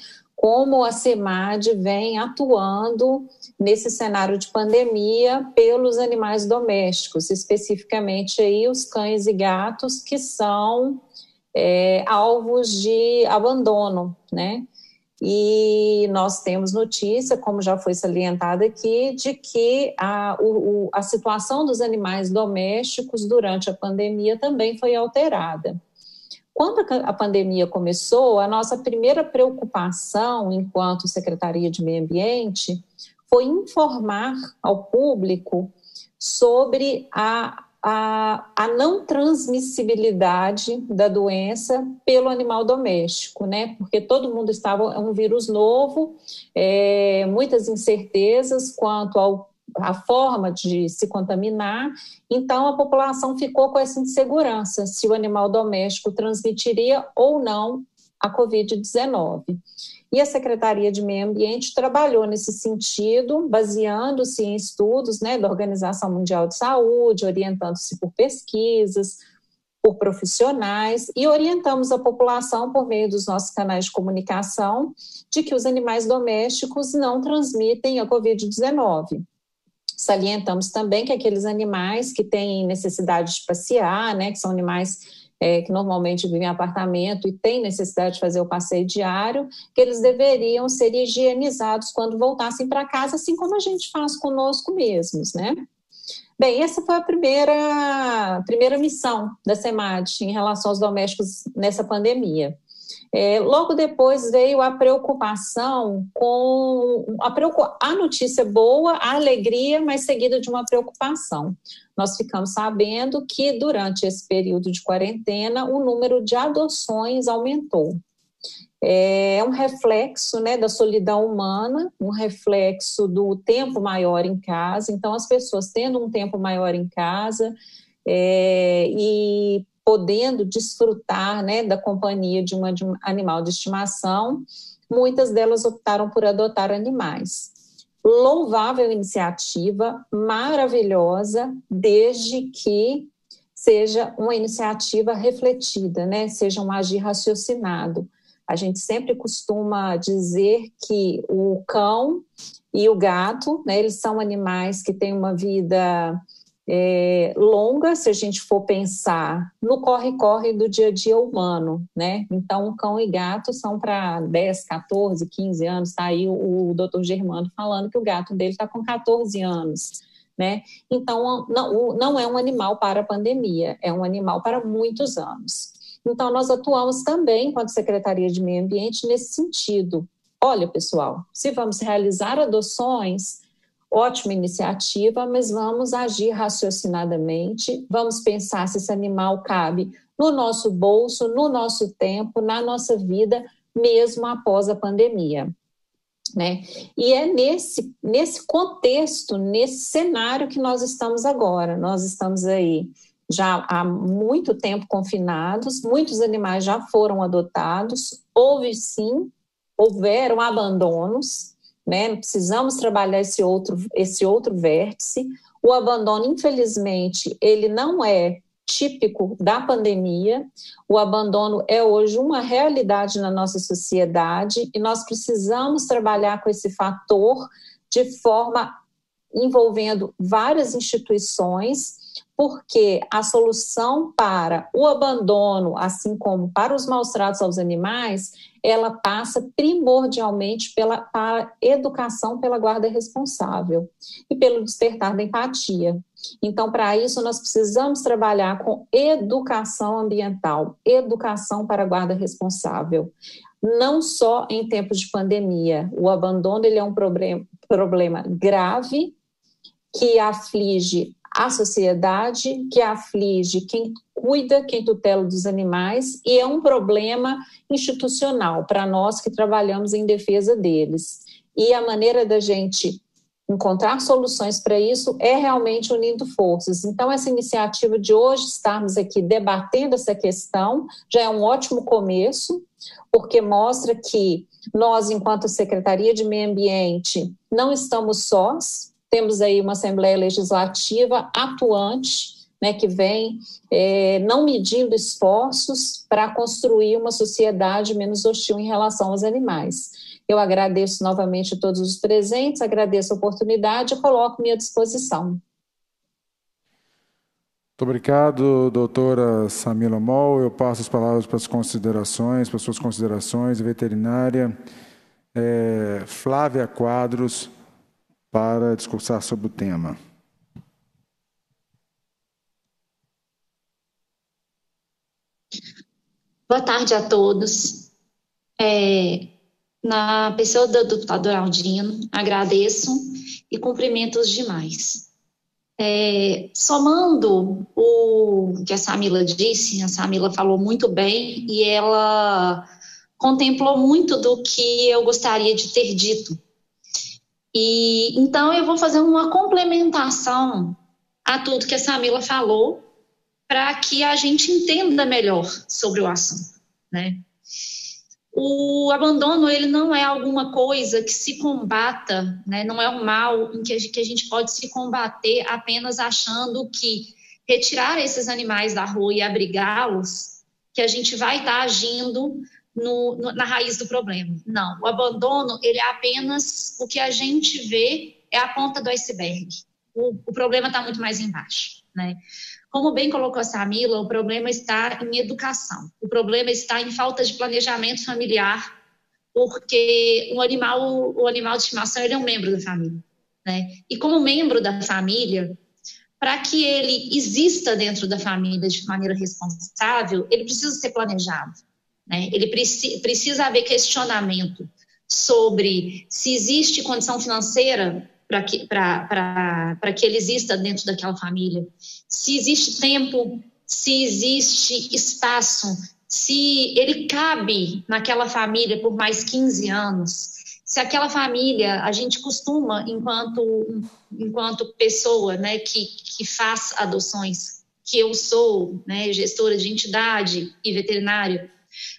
Como a CEMAD vem atuando nesse cenário de pandemia pelos animais domésticos, especificamente aí os cães e gatos que são é, alvos de abandono, né? E nós temos notícia, como já foi salientado aqui, de que a, o, a situação dos animais domésticos durante a pandemia também foi alterada. Quando a pandemia começou, a nossa primeira preocupação, enquanto Secretaria de Meio Ambiente, foi informar ao público sobre a, a, a não transmissibilidade da doença pelo animal doméstico, né? Porque todo mundo estava, é um vírus novo, é, muitas incertezas quanto ao a forma de se contaminar, então a população ficou com essa insegurança se o animal doméstico transmitiria ou não a Covid-19. E a Secretaria de Meio Ambiente trabalhou nesse sentido, baseando-se em estudos né, da Organização Mundial de Saúde, orientando-se por pesquisas, por profissionais e orientamos a população por meio dos nossos canais de comunicação de que os animais domésticos não transmitem a Covid-19. Salientamos também que aqueles animais que têm necessidade de passear, né, que são animais é, que normalmente vivem em apartamento e têm necessidade de fazer o passeio diário, que eles deveriam ser higienizados quando voltassem para casa, assim como a gente faz conosco mesmos, né? Bem, essa foi a primeira, primeira missão da SEMAD em relação aos domésticos nessa pandemia. É, logo depois veio a preocupação com a, a notícia boa, a alegria, mas seguida de uma preocupação. Nós ficamos sabendo que durante esse período de quarentena o número de adoções aumentou. É, é um reflexo né, da solidão humana, um reflexo do tempo maior em casa. Então, as pessoas tendo um tempo maior em casa é, e podendo desfrutar né, da companhia de, um animal de estimação, muitas delas optaram por adotar animais. Louvável iniciativa, maravilhosa, desde que seja uma iniciativa refletida, né? seja um agir raciocinado. A gente sempre costuma dizer que o cão e o gato, né, eles são animais que têm uma vida é, longa, se a gente for pensar no corre-corre do dia a dia humano, né? Então, cão e gato são para 10, 14, 15 anos. Está aí o, o doutor Germano falando que o gato dele está com 14 anos, né? Então, não, não é um animal para a pandemia, é um animal para muitos anos. Então, nós atuamos também, enquanto Secretaria de Meio Ambiente, nesse sentido. Olha, pessoal, se vamos realizar adoções, ótima iniciativa, mas vamos agir raciocinadamente, vamos pensar se esse animal cabe no nosso bolso, no nosso tempo, na nossa vida, mesmo após a pandemia. Né? E é nesse, nesse contexto, nesse cenário que nós estamos agora. Nós estamos aí já há muito tempo confinados, muitos animais já foram adotados, houve sim, houveram abandonos, né? Precisamos trabalhar esse outro, esse outro vértice. O abandono, infelizmente, ele não é típico da pandemia. O abandono é hoje uma realidade na nossa sociedade e nós precisamos trabalhar com esse fator de forma envolvendo várias instituições porque a solução para o abandono, assim como para os maus tratos aos animais, ela passa primordialmente pela para educação pela guarda responsável e pelo despertar da empatia. Então, para isso, nós precisamos trabalhar com educação ambiental, educação para a guarda responsável. Não só em tempos de pandemia. O abandono ele é um problema, problema grave que aflige a sociedade, que aflige quem cuida, quem tutela dos animais, e é um problema institucional para nós que trabalhamos em defesa deles. E a maneira da gente encontrar soluções para isso é realmente unindo forças. Então, essa iniciativa de hoje estarmos aqui debatendo essa questão já é um ótimo começo, porque mostra que nós, enquanto Secretaria de Meio Ambiente, não estamos sós, temos aí uma Assembleia Legislativa atuante, né, que vem é, não medindo esforços para construir uma sociedade menos hostil em relação aos animais. Eu agradeço novamente a todos os presentes, agradeço a oportunidade e coloco-me à disposição. Muito obrigado, doutora Samila Mol. Eu passo as palavras para as considerações, para as suas considerações, veterinária. É, Flávia Quadros, para discursar sobre o tema. Boa tarde a todos. É, na pessoa do deputado Aldino, agradeço e cumprimento os demais. É, somando o que a Samila disse, a Samila falou muito bem e ela contemplou muito do que eu gostaria de ter dito e então eu vou fazer uma complementação a tudo que a Samila falou para que a gente entenda melhor sobre o assunto, né? O abandono ele não é alguma coisa que se combata, né? não é um mal em que a gente pode se combater apenas achando que retirar esses animais da rua e abrigá-los, que a gente vai estar tá agindo no, no, na raiz do problema. Não, o abandono ele é apenas o que a gente vê é a ponta do iceberg. O, o problema está muito mais embaixo, né? Como bem colocou a Samila, o problema está em educação. O problema está em falta de planejamento familiar, porque o animal, o animal de estimação ele é um membro da família, né? E como membro da família, para que ele exista dentro da família de maneira responsável, ele precisa ser planejado. Né? Ele preci precisa haver questionamento sobre se existe condição financeira para que, que ele exista dentro daquela família, se existe tempo, se existe espaço, se ele cabe naquela família por mais 15 anos, se aquela família, a gente costuma, enquanto, enquanto pessoa né, que, que faz adoções, que eu sou né, gestora de entidade e veterinária,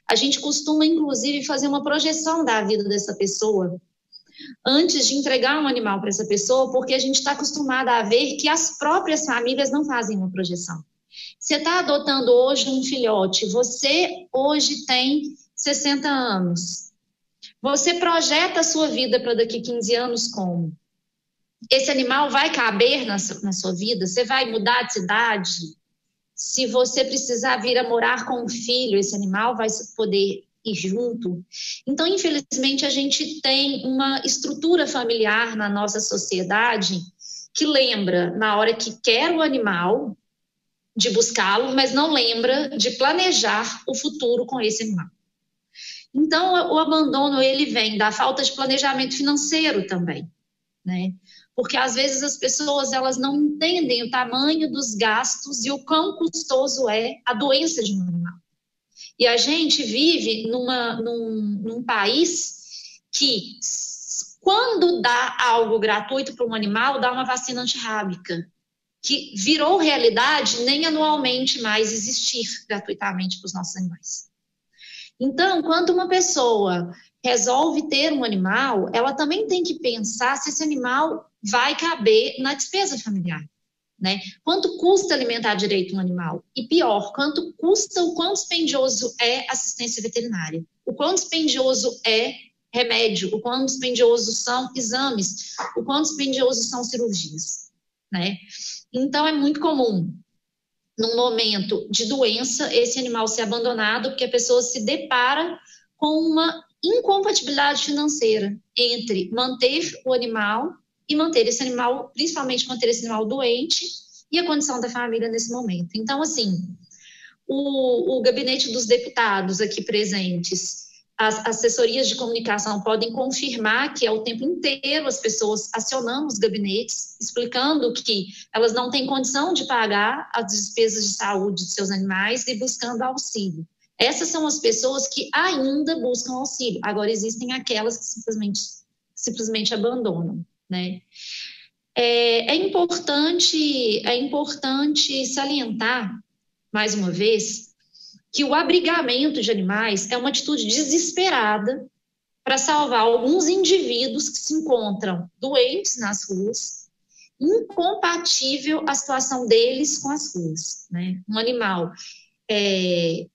a gente costuma, inclusive, fazer uma projeção da vida dessa pessoa antes de entregar um animal para essa pessoa, porque a gente está acostumada a ver que as próprias famílias não fazem uma projeção. Você está adotando hoje um filhote, você hoje tem 60 anos. Você projeta a sua vida para daqui 15 anos como? Esse animal vai caber na, na sua vida? Você vai mudar de cidade? Se você precisar vir a morar com um filho, esse animal vai poder ir junto. Então, infelizmente, a gente tem uma estrutura familiar na nossa sociedade que lembra, na hora que quer o animal, de buscá-lo, mas não lembra de planejar o futuro com esse animal. Então, o abandono ele vem da falta de planejamento financeiro também, né? Porque às vezes as pessoas elas não entendem o tamanho dos gastos e o quão custoso é a doença de um animal. E a gente vive numa, num, num país que, quando dá algo gratuito para um animal, dá uma vacina antirrábica, que virou realidade nem anualmente mais existir gratuitamente para os nossos animais. Então, quando uma pessoa resolve ter um animal, ela também tem que pensar se esse animal vai caber na despesa familiar. Né? Quanto custa alimentar direito um animal? E pior, quanto custa, o quão dispendioso é assistência veterinária? O quão dispendioso é remédio? O quão dispendioso são exames? O quão dispendioso são cirurgias? Né? Então, é muito comum, num momento de doença, esse animal ser abandonado, porque a pessoa se depara com uma incompatibilidade financeira entre manter o animal e manter esse animal, principalmente manter esse animal doente e a condição da família nesse momento. Então, assim, o, o gabinete dos deputados aqui presentes, as assessorias de comunicação podem confirmar que é o tempo inteiro as pessoas acionando os gabinetes, explicando que elas não têm condição de pagar as despesas de saúde de seus animais e buscando auxílio. Essas são as pessoas que ainda buscam auxílio. Agora existem aquelas que simplesmente, simplesmente abandonam né? É, é, importante, é importante salientar, mais uma vez, que o abrigamento de animais é uma atitude desesperada para salvar alguns indivíduos que se encontram doentes nas ruas, incompatível a situação deles com as ruas. Né? Um animal é,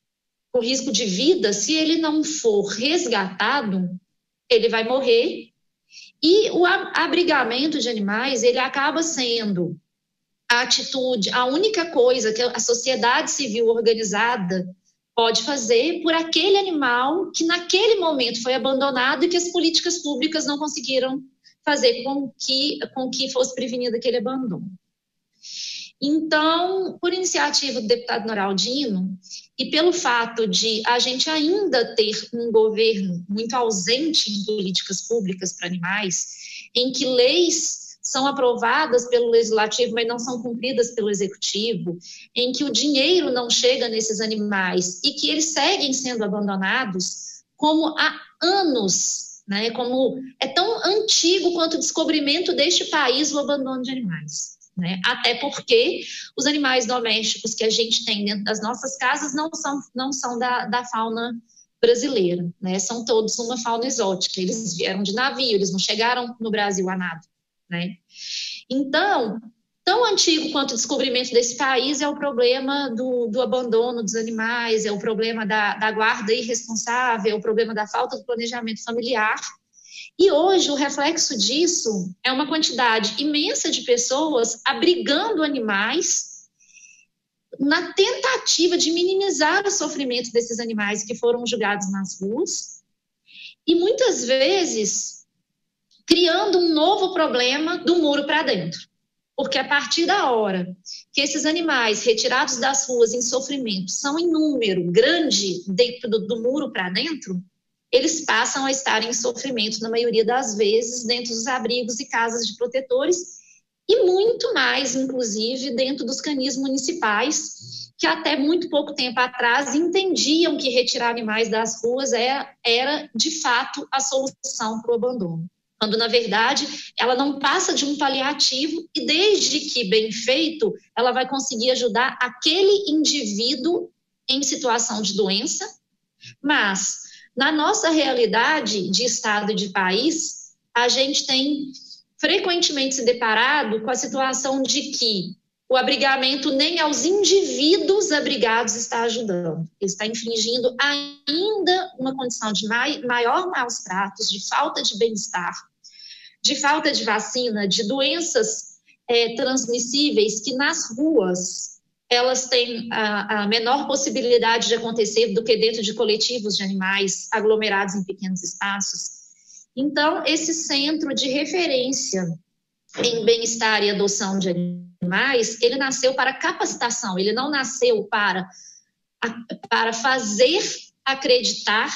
com risco de vida, se ele não for resgatado, ele vai morrer e o abrigamento de animais, ele acaba sendo a atitude, a única coisa que a sociedade civil organizada pode fazer por aquele animal que naquele momento foi abandonado e que as políticas públicas não conseguiram fazer com que, com que fosse prevenido aquele abandono. Então, por iniciativa do deputado Noraldino, e pelo fato de a gente ainda ter um governo muito ausente em políticas públicas para animais, em que leis são aprovadas pelo legislativo, mas não são cumpridas pelo executivo, em que o dinheiro não chega nesses animais e que eles seguem sendo abandonados, como há anos, né, como é tão antigo quanto o descobrimento deste país o abandono de animais. Né? Até porque os animais domésticos que a gente tem dentro das nossas casas não são, não são da, da fauna brasileira, né? São todos uma fauna exótica. Eles vieram de navio, eles não chegaram no Brasil a nada, né? Então, tão antigo quanto o descobrimento desse país é o problema do, do abandono dos animais, é o problema da, da guarda irresponsável, é o problema da falta de planejamento familiar. E hoje o reflexo disso é uma quantidade imensa de pessoas abrigando animais na tentativa de minimizar o sofrimento desses animais que foram julgados nas ruas, e muitas vezes criando um novo problema do muro para dentro. Porque a partir da hora que esses animais retirados das ruas em sofrimento são em número grande dentro do, do muro para dentro, eles passam a estar em sofrimento, na maioria das vezes, dentro dos abrigos e casas de protetores e muito mais, inclusive, dentro dos canis municipais, que até muito pouco tempo atrás entendiam que retirar animais das ruas era, é, era de fato, a solução para o abandono. Quando, na verdade, ela não passa de um paliativo e, desde que bem feito, ela vai conseguir ajudar aquele indivíduo em situação de doença. Mas, na nossa realidade de Estado e de país, a gente tem frequentemente se deparado com a situação de que o abrigamento nem aos indivíduos abrigados está ajudando. Ele está infringindo ainda uma condição de maior maus tratos, de falta de bem-estar, de falta de vacina, de doenças é, transmissíveis que nas ruas elas têm a, a menor possibilidade de acontecer do que dentro de coletivos de animais aglomerados em pequenos espaços. Então, esse centro de referência em bem-estar e adoção de animais, ele nasceu para capacitação, ele não nasceu para, para fazer acreditar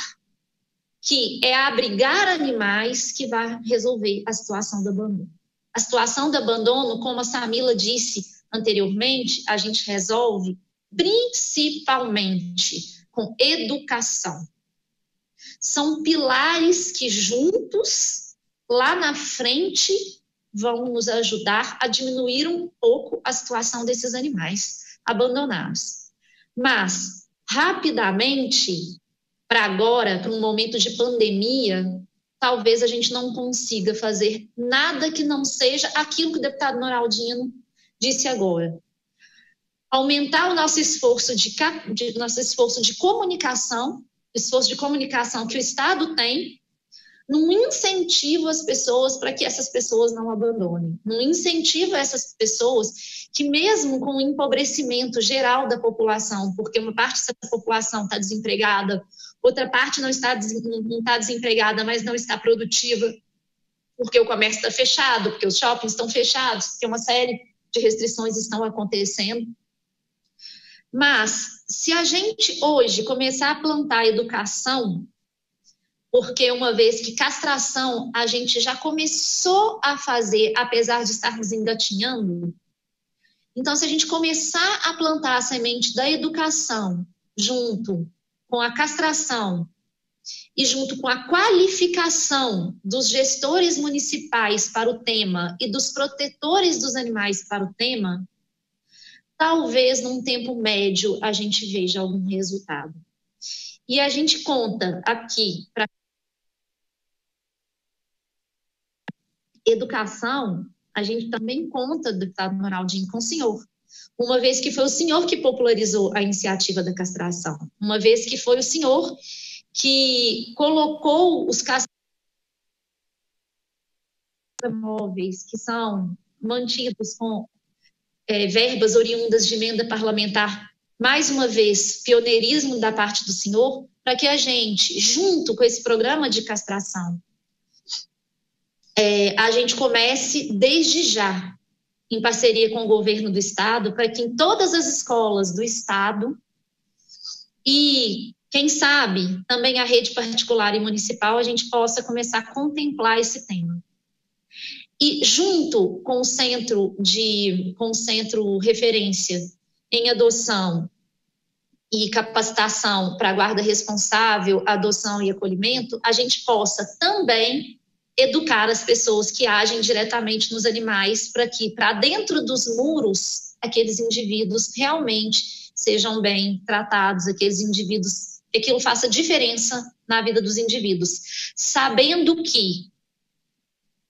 que é abrigar animais que vai resolver a situação do abandono. A situação do abandono, como a Samila disse anteriormente, a gente resolve principalmente com educação são pilares que juntos, lá na frente, vão nos ajudar a diminuir um pouco a situação desses animais abandonados. Mas, rapidamente, para agora, para um momento de pandemia, talvez a gente não consiga fazer nada que não seja aquilo que o deputado Noraldino disse agora. Aumentar o nosso esforço de, de nosso esforço de comunicação esforço de comunicação que o Estado tem, num incentivo às pessoas para que essas pessoas não abandonem, num incentivo a essas pessoas que, mesmo com o empobrecimento geral da população, porque uma parte dessa população está desempregada, outra parte não está, não está desempregada, mas não está produtiva, porque o comércio está fechado, porque os shoppings estão fechados, porque uma série de restrições estão acontecendo. Mas, se a gente hoje começar a plantar educação, porque uma vez que castração a gente já começou a fazer, apesar de estarmos engatinhando, então, se a gente começar a plantar a semente da educação junto com a castração e junto com a qualificação dos gestores municipais para o tema e dos protetores dos animais para o tema, talvez num tempo médio a gente veja algum resultado. E a gente conta aqui para educação, a gente também conta, deputado Moraldinho, com o senhor, uma vez que foi o senhor que popularizou a iniciativa da castração, uma vez que foi o senhor que colocou os móveis que são mantidos com é, verbas oriundas de emenda parlamentar, mais uma vez, pioneirismo da parte do senhor, para que a gente, junto com esse programa de castração, é, a gente comece desde já, em parceria com o governo do estado, para que em todas as escolas do estado e, quem sabe, também a rede particular e municipal, a gente possa começar a contemplar esse tema. E junto com o centro de com o centro referência em adoção e capacitação para a guarda responsável, adoção e acolhimento, a gente possa também educar as pessoas que agem diretamente nos animais para que para dentro dos muros aqueles indivíduos realmente sejam bem tratados, aqueles indivíduos que aquilo faça diferença na vida dos indivíduos, sabendo que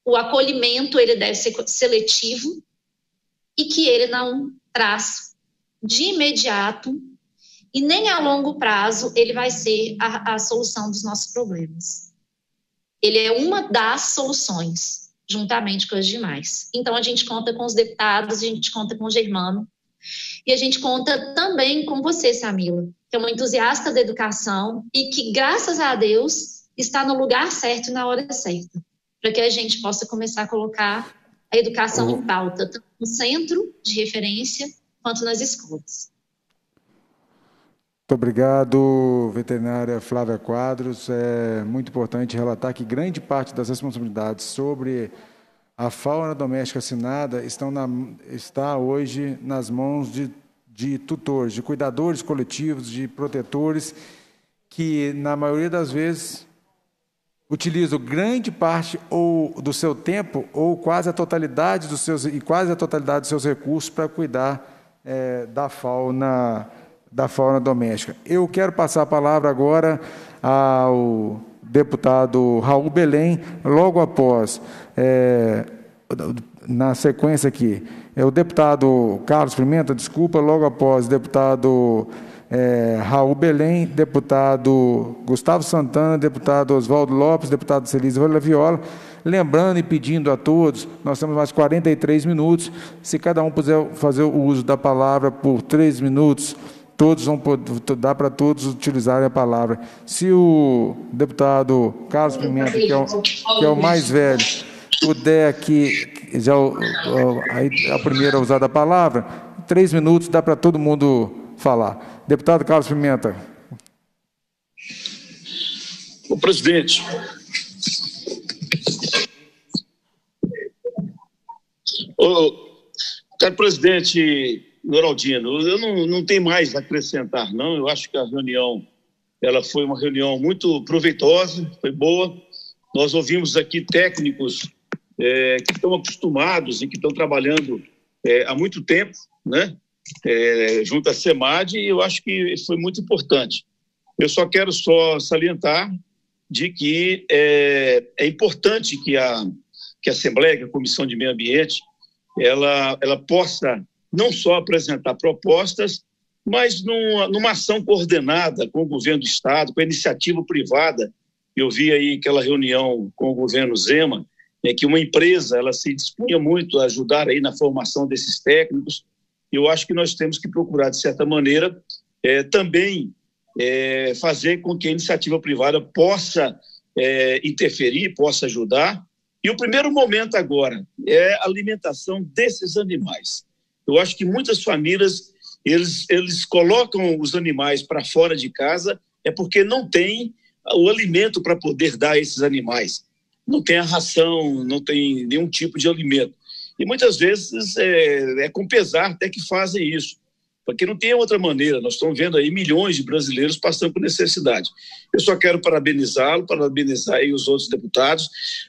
o acolhimento ele deve ser seletivo e que ele não traz de imediato e nem a longo prazo ele vai ser a, a solução dos nossos problemas. Ele é uma das soluções, juntamente com as demais. Então, a gente conta com os deputados, a gente conta com o Germano, e a gente conta também com você, Samila, que é uma entusiasta da educação e que, graças a Deus, está no lugar certo e na hora certa, para que a gente possa começar a colocar a educação em pauta, tanto no centro de referência quanto nas escolas. Muito obrigado, veterinária Flávia Quadros. É muito importante relatar que grande parte das responsabilidades sobre a fauna doméstica assinada estão na, está hoje nas mãos de, de tutores, de cuidadores coletivos, de protetores, que, na maioria das vezes, utilizam grande parte ou do seu tempo ou quase a totalidade dos seus e quase a totalidade dos seus recursos para cuidar é, da fauna da fauna doméstica. Eu quero passar a palavra agora ao deputado Raul Belém, logo após, é, na sequência aqui, é o deputado Carlos Pimenta, desculpa, logo após, deputado é, Raul Belém, deputado Gustavo Santana, deputado Oswaldo Lopes, deputado Celise Viola. Lembrando e pedindo a todos, nós temos mais 43 minutos. Se cada um puder fazer o uso da palavra por três minutos, todos vão dá para todos utilizarem a palavra. Se o deputado Carlos Pimenta, que é o, que é o mais velho, puder aqui, já a, a primeira a usar a palavra, três minutos dá para todo mundo falar. Deputado Carlos Pimenta. O presidente, o caro presidente Noraldino, eu não, não tenho mais a acrescentar, não. Eu acho que a reunião ela foi uma reunião muito proveitosa, foi boa. Nós ouvimos aqui técnicos é, que estão acostumados e que estão trabalhando é, há muito tempo, né? É, junto à SEMAD, e eu acho que foi muito importante. Eu só quero só salientar de que é, é importante que a, que a Assembleia, que a Comissão de Meio Ambiente, ela, ela possa não só apresentar propostas, mas numa, numa ação coordenada com o governo do Estado, com a iniciativa privada. Eu vi aí aquela reunião com o governo Zema, né, que uma empresa ela se dispunha muito a ajudar aí na formação desses técnicos. Eu acho que nós temos que procurar, de certa maneira, é, também é, fazer com que a iniciativa privada possa é, interferir, possa ajudar. E o primeiro momento agora é a alimentação desses animais. Eu acho que muitas famílias eles, eles colocam os animais para fora de casa é porque não tem o alimento para poder dar a esses animais. Não tem a ração, não tem nenhum tipo de alimento. E muitas vezes é, é com pesar até que fazem isso, porque não tem outra maneira. Nós estamos vendo aí milhões de brasileiros passando por necessidade. Eu só quero parabenizá-lo, parabenizar aí os outros deputados,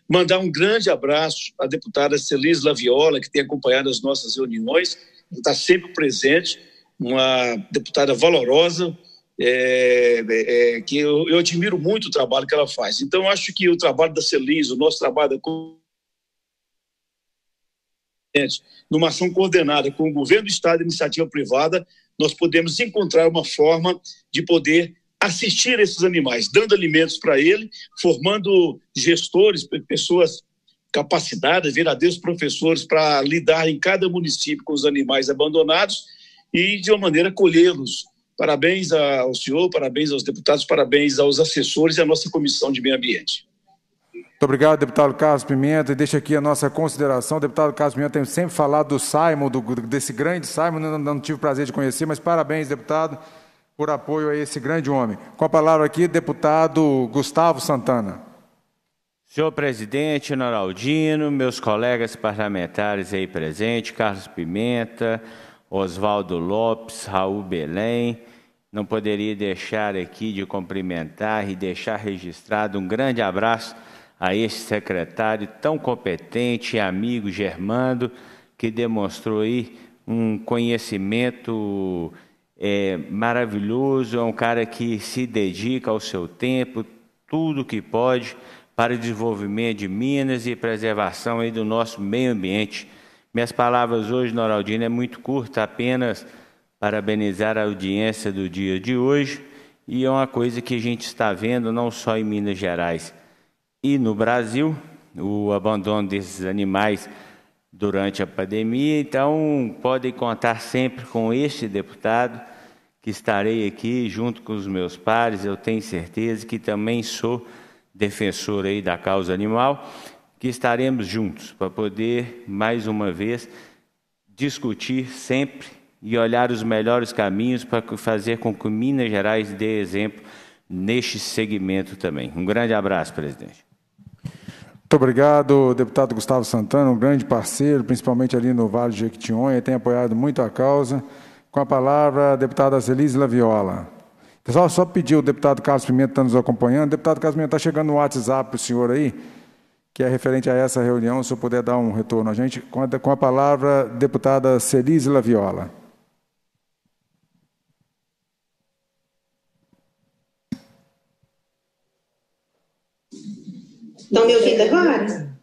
mandar um grande abraço à deputada Celise Laviola, que tem acompanhado as nossas reuniões, está sempre presente, uma deputada valorosa, é, é, que eu, eu, admiro muito o trabalho que ela faz. Então, acho que o trabalho da Celis, o nosso trabalho numa ação coordenada com o governo do Estado e iniciativa privada, nós podemos encontrar uma forma de poder assistir esses animais, dando alimentos para ele, formando gestores, pessoas capacitadas, verdadeiros professores para lidar em cada município com os animais abandonados e, de uma maneira, colhê-los. Parabéns ao senhor, parabéns aos deputados, parabéns aos assessores e à nossa comissão de meio ambiente. Muito obrigado, deputado Carlos Pimenta. E deixa aqui a nossa consideração. Deputado Carlos Pimenta tem sempre falado do Simon, do, desse grande Simon, não, não tive o prazer de conhecer, mas parabéns, deputado, por apoio a esse grande homem. Com a palavra aqui, deputado Gustavo Santana. Senhor presidente Noraldino, meus colegas parlamentares aí presentes, Carlos Pimenta, Oswaldo Lopes, Raul Belém, não poderia deixar aqui de cumprimentar e deixar registrado um grande abraço a este secretário tão competente e amigo Germando, que demonstrou aí um conhecimento é maravilhoso, é um cara que se dedica ao seu tempo, tudo que pode para o desenvolvimento de Minas e preservação aí do nosso meio ambiente. Minhas palavras hoje, Noraldino, é muito curta, apenas parabenizar a audiência do dia de hoje e é uma coisa que a gente está vendo não só em Minas Gerais e no Brasil, o abandono desses animais durante a pandemia. Então, podem contar sempre com este deputado, que estarei aqui junto com os meus pares. Eu tenho certeza que também sou defensor aí da causa animal, que estaremos juntos para poder, mais uma vez, discutir sempre e olhar os melhores caminhos para fazer com que Minas Gerais dê exemplo neste segmento também. Um grande abraço, presidente. Muito obrigado, deputado Gustavo Santana, um grande parceiro, principalmente ali no Vale de Jequitinhonha, tem apoiado muito a causa. Com a palavra, a deputada Celise Laviola. Pessoal, só pedir o deputado Carlos Pimenta está nos acompanhando. deputado Carlos Pimenta, está chegando no WhatsApp para o senhor aí, que é referente a essa reunião, se eu puder dar um retorno a gente. Com a, com a palavra, deputada Celise Laviola. Estão me ouvindo agora?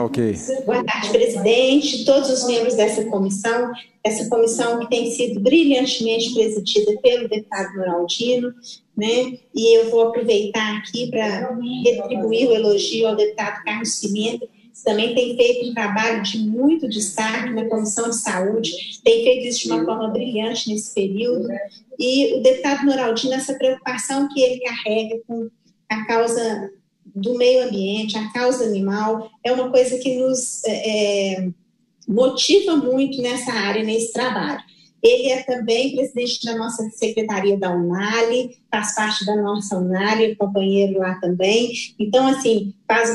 Ok. Boa tarde, presidente, todos os membros dessa comissão, essa comissão que tem sido brilhantemente presidida pelo deputado Moraldino, né? E eu vou aproveitar aqui para retribuir o elogio ao deputado Carlos Pimenta, que também tem feito um trabalho de muito destaque na Comissão de Saúde, tem feito isso de uma forma brilhante nesse período, e o deputado Noraldino, essa preocupação que ele carrega com a causa do meio ambiente, a causa animal, é uma coisa que nos é, é, motiva muito nessa área, nesse trabalho. Ele é também presidente da nossa secretaria da Unali, faz parte da nossa Unali, é companheiro lá também. Então, assim, faz,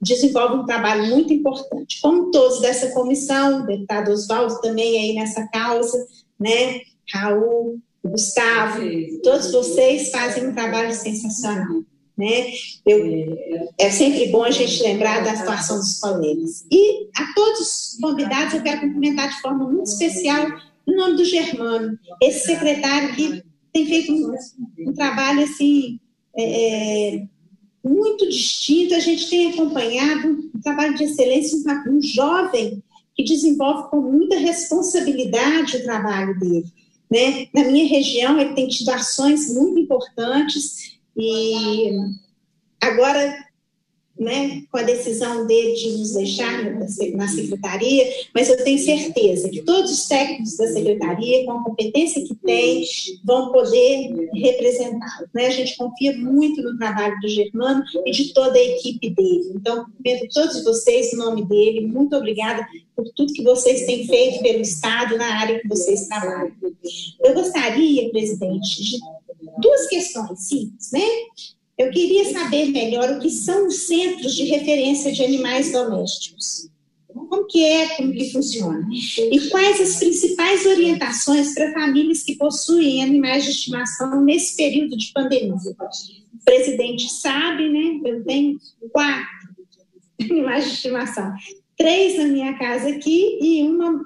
desenvolve um trabalho muito importante. Como todos dessa comissão, o deputado Oswaldo também aí nessa causa, né? Raul, Gustavo, todos vocês fazem um trabalho sensacional. Né? Eu, é sempre bom a gente lembrar da situação dos colegas. E a todos os convidados eu quero cumprimentar de forma muito especial em nome do Germano, esse secretário que tem feito um, um trabalho assim é, é muito distinto. A gente tem acompanhado um trabalho de excelência, um, um jovem que desenvolve com muita responsabilidade o trabalho dele. Né? Na minha região, ele tem tido ações muito importantes e agora, né, com a decisão dele de nos deixar na secretaria, mas eu tenho certeza que todos os técnicos da secretaria, com a competência que têm, vão poder representá-lo. Né? A gente confia muito no trabalho do Germano e de toda a equipe dele. Então, cumprimento todos vocês em nome dele. Muito obrigada por tudo que vocês têm feito pelo Estado na área que vocês trabalham. Eu gostaria, presidente, de duas questões simples, né? Eu queria saber melhor o que são os centros de referência de animais domésticos. Como que é, como que funciona? E quais as principais orientações para famílias que possuem animais de estimação nesse período de pandemia? O presidente sabe, né? Eu tenho quatro animais de estimação. Três na minha casa aqui e uma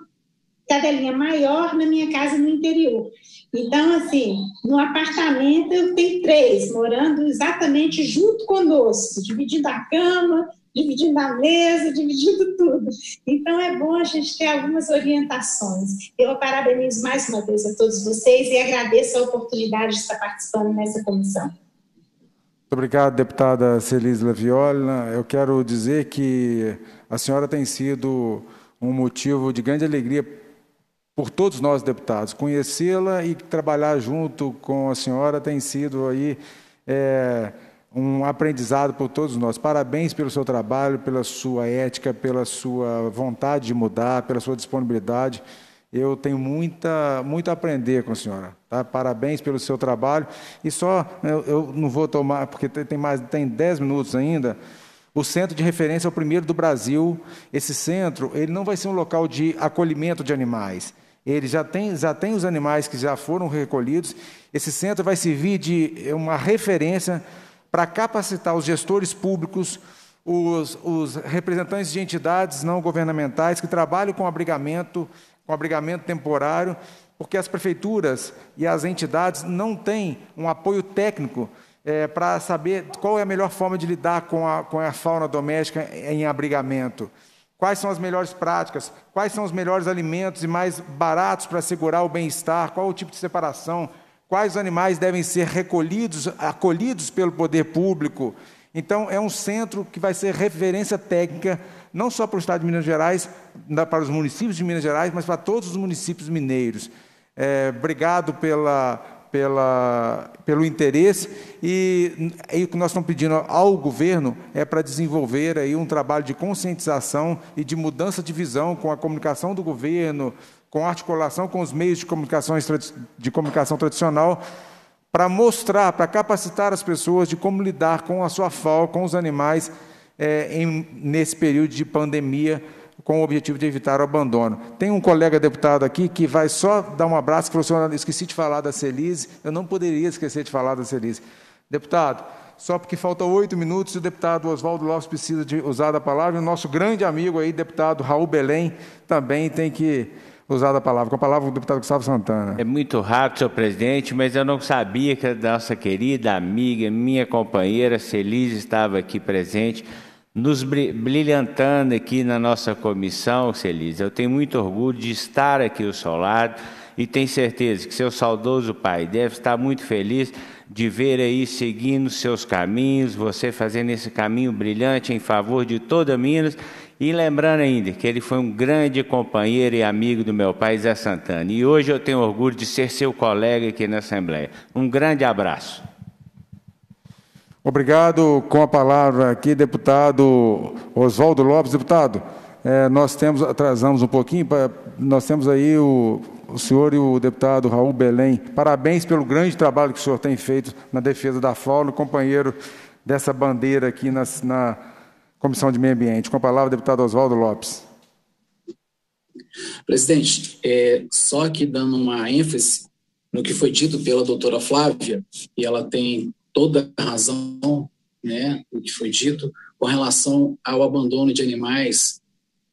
cadelinha maior na minha casa no interior. Então, assim, no apartamento eu tenho três morando exatamente junto conosco, dividindo a cama, dividindo a mesa, dividindo tudo. Então, é bom a gente ter algumas orientações. Eu parabenizo mais uma vez a todos vocês e agradeço a oportunidade de estar participando nessa comissão. Muito obrigado, deputada Celise Laviola. Eu quero dizer que a senhora tem sido um motivo de grande alegria por todos nós deputados. Conhecê-la e trabalhar junto com a senhora tem sido aí é, um aprendizado por todos nós. Parabéns pelo seu trabalho, pela sua ética, pela sua vontade de mudar, pela sua disponibilidade. Eu tenho muita, muito a aprender com a senhora. Tá? Parabéns pelo seu trabalho. E só, eu, eu não vou tomar, porque tem mais, tem 10 minutos ainda. O centro de referência é o primeiro do Brasil. Esse centro, ele não vai ser um local de acolhimento de animais. Ele já tem, já tem os animais que já foram recolhidos. Esse centro vai servir de uma referência para capacitar os gestores públicos, os, os, representantes de entidades não governamentais que trabalham com abrigamento com abrigamento temporário, porque as prefeituras e as entidades não têm um apoio técnico é, para saber qual é a melhor forma de lidar com a, com a fauna doméstica em abrigamento. Quais são as melhores práticas? Quais são os melhores alimentos e mais baratos para assegurar o bem-estar? Qual o tipo de separação? Quais animais devem ser recolhidos, acolhidos pelo poder público? Então, é um centro que vai ser referência técnica, não só para o Estado de Minas Gerais, para os municípios de Minas Gerais, mas para todos os municípios mineiros. É, obrigado pela, pela, pelo interesse e, e, o que nós estamos pedindo ao governo é para desenvolver aí um trabalho de conscientização e de mudança de visão com a comunicação do governo, com articulação com os meios de comunicação, de comunicação tradicional, para mostrar, para capacitar as pessoas de como lidar com a sua fauna, com os animais é, em, nesse período de pandemia com o objetivo de evitar o abandono. Tem um colega deputado aqui que vai só dar um abraço, que falou assim, esqueci de falar da Celise, eu não poderia esquecer de falar da Celise. Deputado, só porque faltam oito minutos o deputado Oswaldo Lopes precisa de usar a palavra, e o nosso grande amigo aí, deputado Raul Belém, também tem que usar a palavra. Com a palavra o deputado Gustavo Santana. É muito rápido, senhor presidente, mas eu não sabia que a nossa querida amiga, minha companheira Celise estava aqui presente nos brilhantando aqui na nossa comissão, Celise. Eu tenho muito orgulho de estar aqui ao seu lado e tenho certeza que seu saudoso pai deve estar muito feliz de ver aí seguindo seus caminhos, você fazendo esse caminho brilhante em favor de toda Minas e lembrando ainda que ele foi um grande companheiro e amigo do meu pai, Zé Santana. E hoje eu tenho orgulho de ser seu colega aqui na Assembleia. Um grande abraço. Obrigado. Com a palavra aqui, deputado Oswaldo Lopes. Deputado, é, nós temos, atrasamos um pouquinho, nós temos aí o, o senhor e o deputado Raul Belém. Parabéns pelo grande trabalho que o senhor tem feito na defesa da fauna, companheiro dessa bandeira aqui na, na Comissão de Meio Ambiente. Com a palavra, deputado Oswaldo Lopes. Presidente, é, só que dando uma ênfase no que foi dito pela doutora Flávia, e ela tem toda a razão, né, o que foi dito, com relação ao abandono de animais,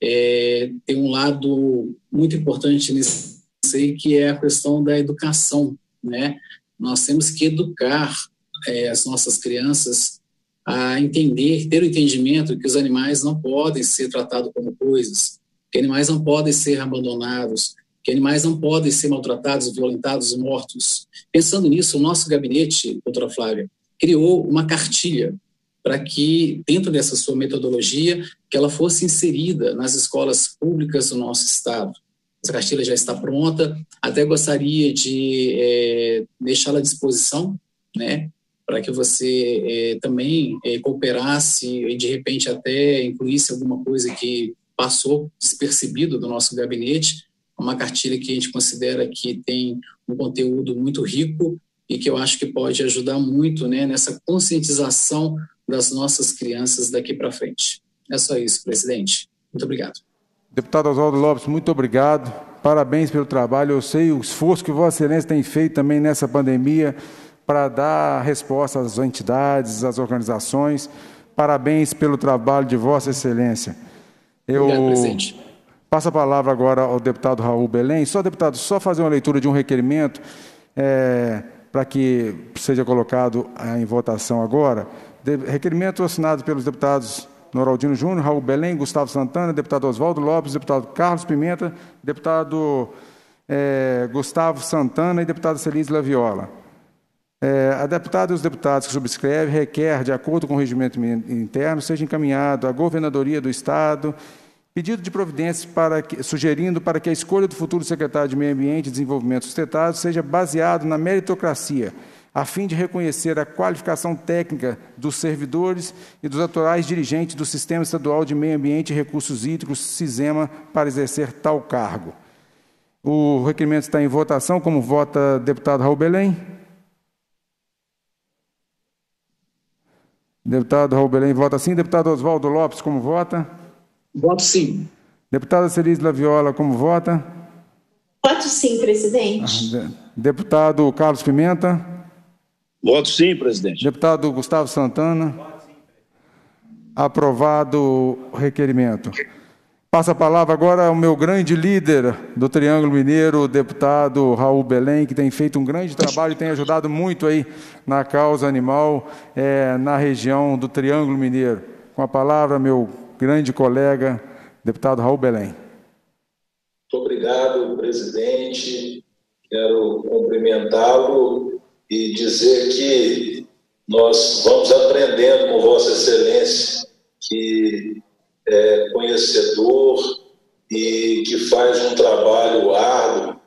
é, tem um lado muito importante nisso aí, que é a questão da educação, né? Nós temos que educar é, as nossas crianças a entender, ter o entendimento que os animais não podem ser tratados como coisas, que animais não podem ser abandonados, que animais não podem ser maltratados, violentados, mortos. Pensando nisso, o nosso gabinete, doutora Flávia, criou uma cartilha para que, dentro dessa sua metodologia, que ela fosse inserida nas escolas públicas do nosso estado. Essa cartilha já está pronta, até gostaria de é, deixá-la à disposição, né, para que você é, também é, cooperasse e, de repente, até incluísse alguma coisa que passou despercebido do nosso gabinete, uma cartilha que a gente considera que tem um conteúdo muito rico e que eu acho que pode ajudar muito né, nessa conscientização das nossas crianças daqui para frente. É só isso, presidente. Muito obrigado. Deputado Oswaldo Lopes, muito obrigado. Parabéns pelo trabalho. Eu sei o esforço que Vossa Excelência tem feito também nessa pandemia para dar resposta às entidades, às organizações. Parabéns pelo trabalho de Vossa Excelência. Eu Obrigado, presidente. Passo a palavra agora ao deputado Raul Belém. Só, deputado, só fazer uma leitura de um requerimento é, para que seja colocado em votação agora. De, requerimento assinado pelos deputados Noraldino Júnior, Raul Belém, Gustavo Santana, deputado Oswaldo Lopes, deputado Carlos Pimenta, deputado é, Gustavo Santana e deputado Celise Laviola. É, a deputada e os deputados que subscrevem requer, de acordo com o regimento interno, seja encaminhado à governadoria do Estado Pedido de providências para que, sugerindo para que a escolha do futuro secretário de Meio Ambiente e Desenvolvimento Sustentável seja baseado na meritocracia, a fim de reconhecer a qualificação técnica dos servidores e dos atuais dirigentes do Sistema Estadual de Meio Ambiente e Recursos Hídricos, SISEMA, para exercer tal cargo. O requerimento está em votação. Como vota deputado Raul Belém? Deputado Raul Belém vota sim. Deputado Oswaldo Lopes, como vota? Voto sim. Deputada Cerise Laviola, como vota? Voto sim, presidente. Ah, deputado Carlos Pimenta? Voto sim, presidente. Deputado Gustavo Santana? Voto sim. Aprovado o requerimento. Passa a palavra agora ao meu grande líder do Triângulo Mineiro, o deputado Raul Belém, que tem feito um grande trabalho e tem ajudado muito aí na causa animal é, na região do Triângulo Mineiro. Com a palavra, meu grande colega, deputado Raul Belém. Muito obrigado, presidente. Quero cumprimentá-lo e dizer que nós vamos aprendendo com Vossa Excelência, que é conhecedor e que faz um trabalho árduo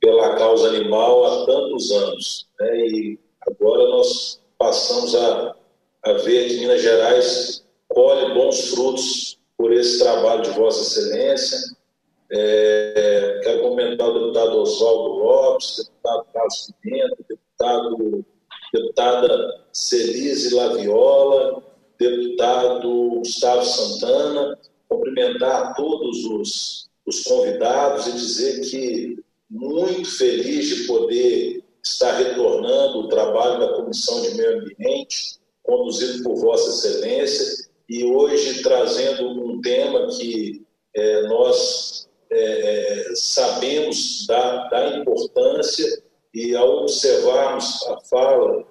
pela causa animal há tantos anos. Né? E agora nós passamos a, a ver que Minas Gerais colhe bons frutos por esse trabalho de Vossa Excelência. É, quero comentar o deputado Oswaldo Lopes, deputado Carlos Pimenta, deputado, deputada Celise Laviola, deputado Gustavo Santana, cumprimentar todos os, os convidados e dizer que muito feliz de poder estar retornando o trabalho da Comissão de Meio Ambiente, conduzido por Vossa Excelência, e hoje trazendo um tema que é, nós é, é sabemos da, da importância e ao observarmos a fala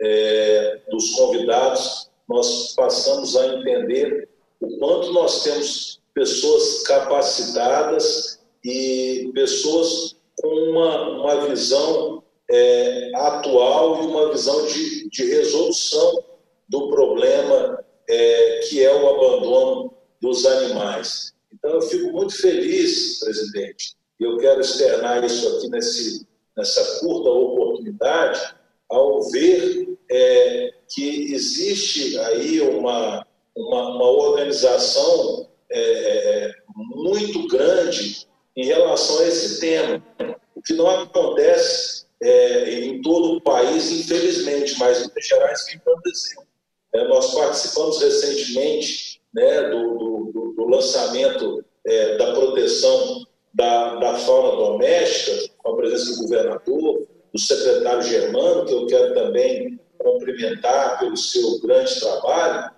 é, dos convidados, nós passamos a entender o quanto nós temos pessoas capacitadas e pessoas com uma, uma visão é, atual e uma visão de, de resolução do problema é, que é o abandono dos animais. Então, eu fico muito feliz, presidente, e eu quero externar isso aqui nesse, nessa curta oportunidade, ao ver é, que existe aí uma, uma, uma organização é, é, muito grande em relação a esse tema, o que não acontece é, em todo o país, infelizmente, mas em Minas Gerais dando exemplo. É, nós participamos recentemente né, do, do, do lançamento é, da proteção da, da fauna doméstica, com a presença do governador, do secretário Germano, que eu quero também cumprimentar pelo seu grande trabalho,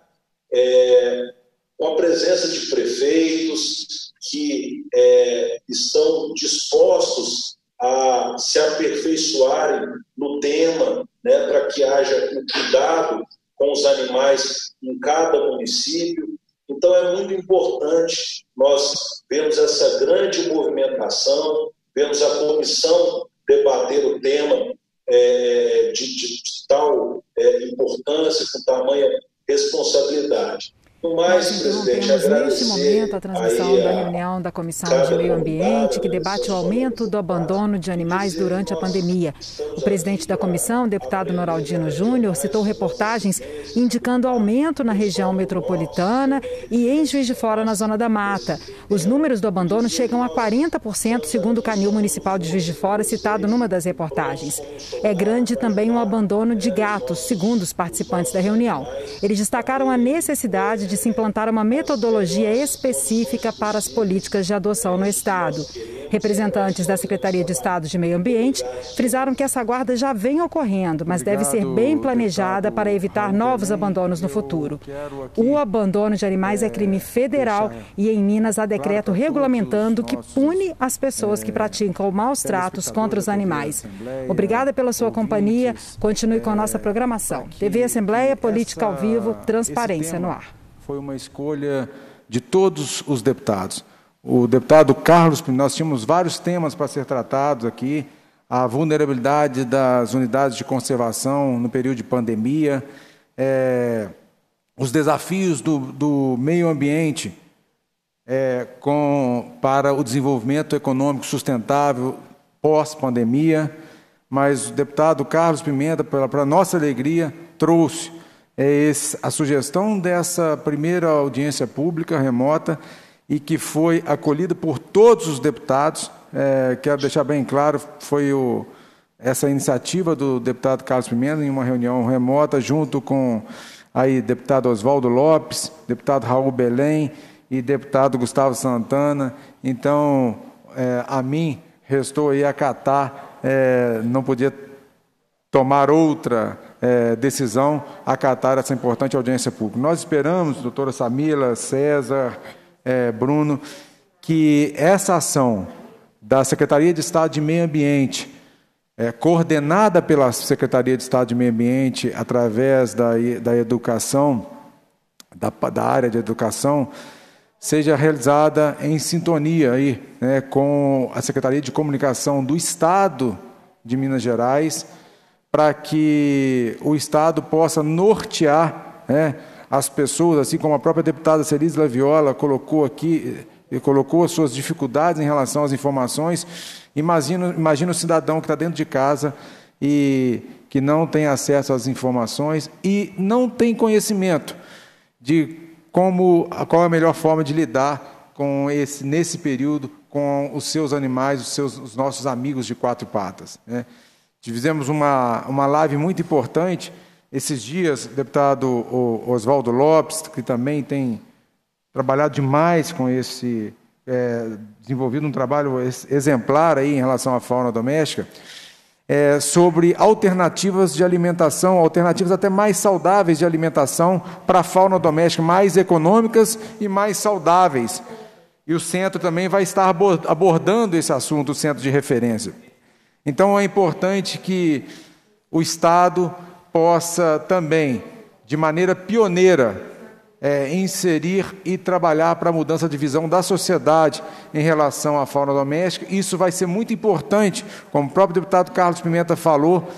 é, com a presença de prefeitos que é, estão dispostos a se aperfeiçoarem no tema, né, para que haja um cuidado com os animais em cada município. Então, é muito importante nós vermos essa grande movimentação, vemos a comissão debater o tema é, de, de, tal é, importância, com tamanha responsabilidade. No mais, Nós interrompemos neste momento a transmissão da reunião da Comissão de Meio Ambiente, que debate o aumento do abandono de animais durante a pandemia. O presidente da comissão, deputado Noraldino Júnior, citou reportagens indicando aumento na região metropolitana e em Juiz de Fora, na Zona da Mata. Os números do abandono chegam a 40%, segundo o Canil Municipal de Juiz de Fora, citado numa das reportagens. É grande também o abandono de gatos, segundo os participantes da reunião. Eles destacaram a necessidade de de se implantar uma metodologia específica para as políticas de adoção no Estado. Representantes da Secretaria de Estado de Meio Ambiente frisaram que essa guarda já vem ocorrendo, mas deve ser bem planejada para evitar novos abandonos no futuro. O abandono de animais é crime federal e em Minas há decreto regulamentando que pune as pessoas que é, praticam maus tratos contra os animais. Obrigada pela sua companhia. Continue com a nossa é, programação. TV Assembleia, Política ao Vivo, Transparência no Ar foi uma escolha de todos os deputados. O deputado Carlos, nós tínhamos vários temas para ser tratados aqui, a vulnerabilidade das unidades de conservação no período de pandemia, é, os desafios do, do meio ambiente é, com, para o desenvolvimento econômico sustentável pós-pandemia, mas o deputado Carlos Pimenta, para nossa alegria, trouxe é esse, a sugestão dessa primeira audiência pública remota e que foi acolhida por todos os deputados. É, quero deixar bem claro, foi o, essa iniciativa do deputado Carlos Pimenta em uma reunião remota, junto com aí deputado Oswaldo Lopes, deputado Raul Belém e deputado Gustavo Santana. Então, é, a mim restou aí acatar, é, não podia tomar outra é, decisão acatar essa importante audiência pública. Nós esperamos, doutora Samila, César, é, Bruno, que essa ação da Secretaria de Estado de Meio Ambiente, é, coordenada pela Secretaria de Estado de Meio Ambiente através da, da educação, da, da área de educação, seja realizada em sintonia aí, né, com a Secretaria de Comunicação do Estado de Minas Gerais, para que o Estado possa nortear né, as pessoas, assim como a própria deputada Cerise Laviola colocou aqui, ele colocou as suas dificuldades em relação às informações. Imagina, imagina o cidadão que está dentro de casa e que não tem acesso às informações e não tem conhecimento de como qual é a melhor forma de lidar com esse nesse período com os seus animais, os seus os nossos amigos de quatro patas. Né? Fizemos uma uma live muito importante esses dias, o deputado Oswaldo Lopes, que também tem trabalhado demais com esse, é, desenvolvido um trabalho exemplar aí em relação à fauna doméstica, é, sobre alternativas de alimentação, alternativas até mais saudáveis de alimentação para a fauna doméstica, mais econômicas e mais saudáveis. E o centro também vai estar abordando esse assunto, o centro de referência. Então é importante que o Estado possa também, de maneira pioneira, é, inserir e trabalhar para a mudança de visão da sociedade em relação à fauna doméstica. Isso vai ser muito importante, como o próprio deputado Carlos Pimenta falou,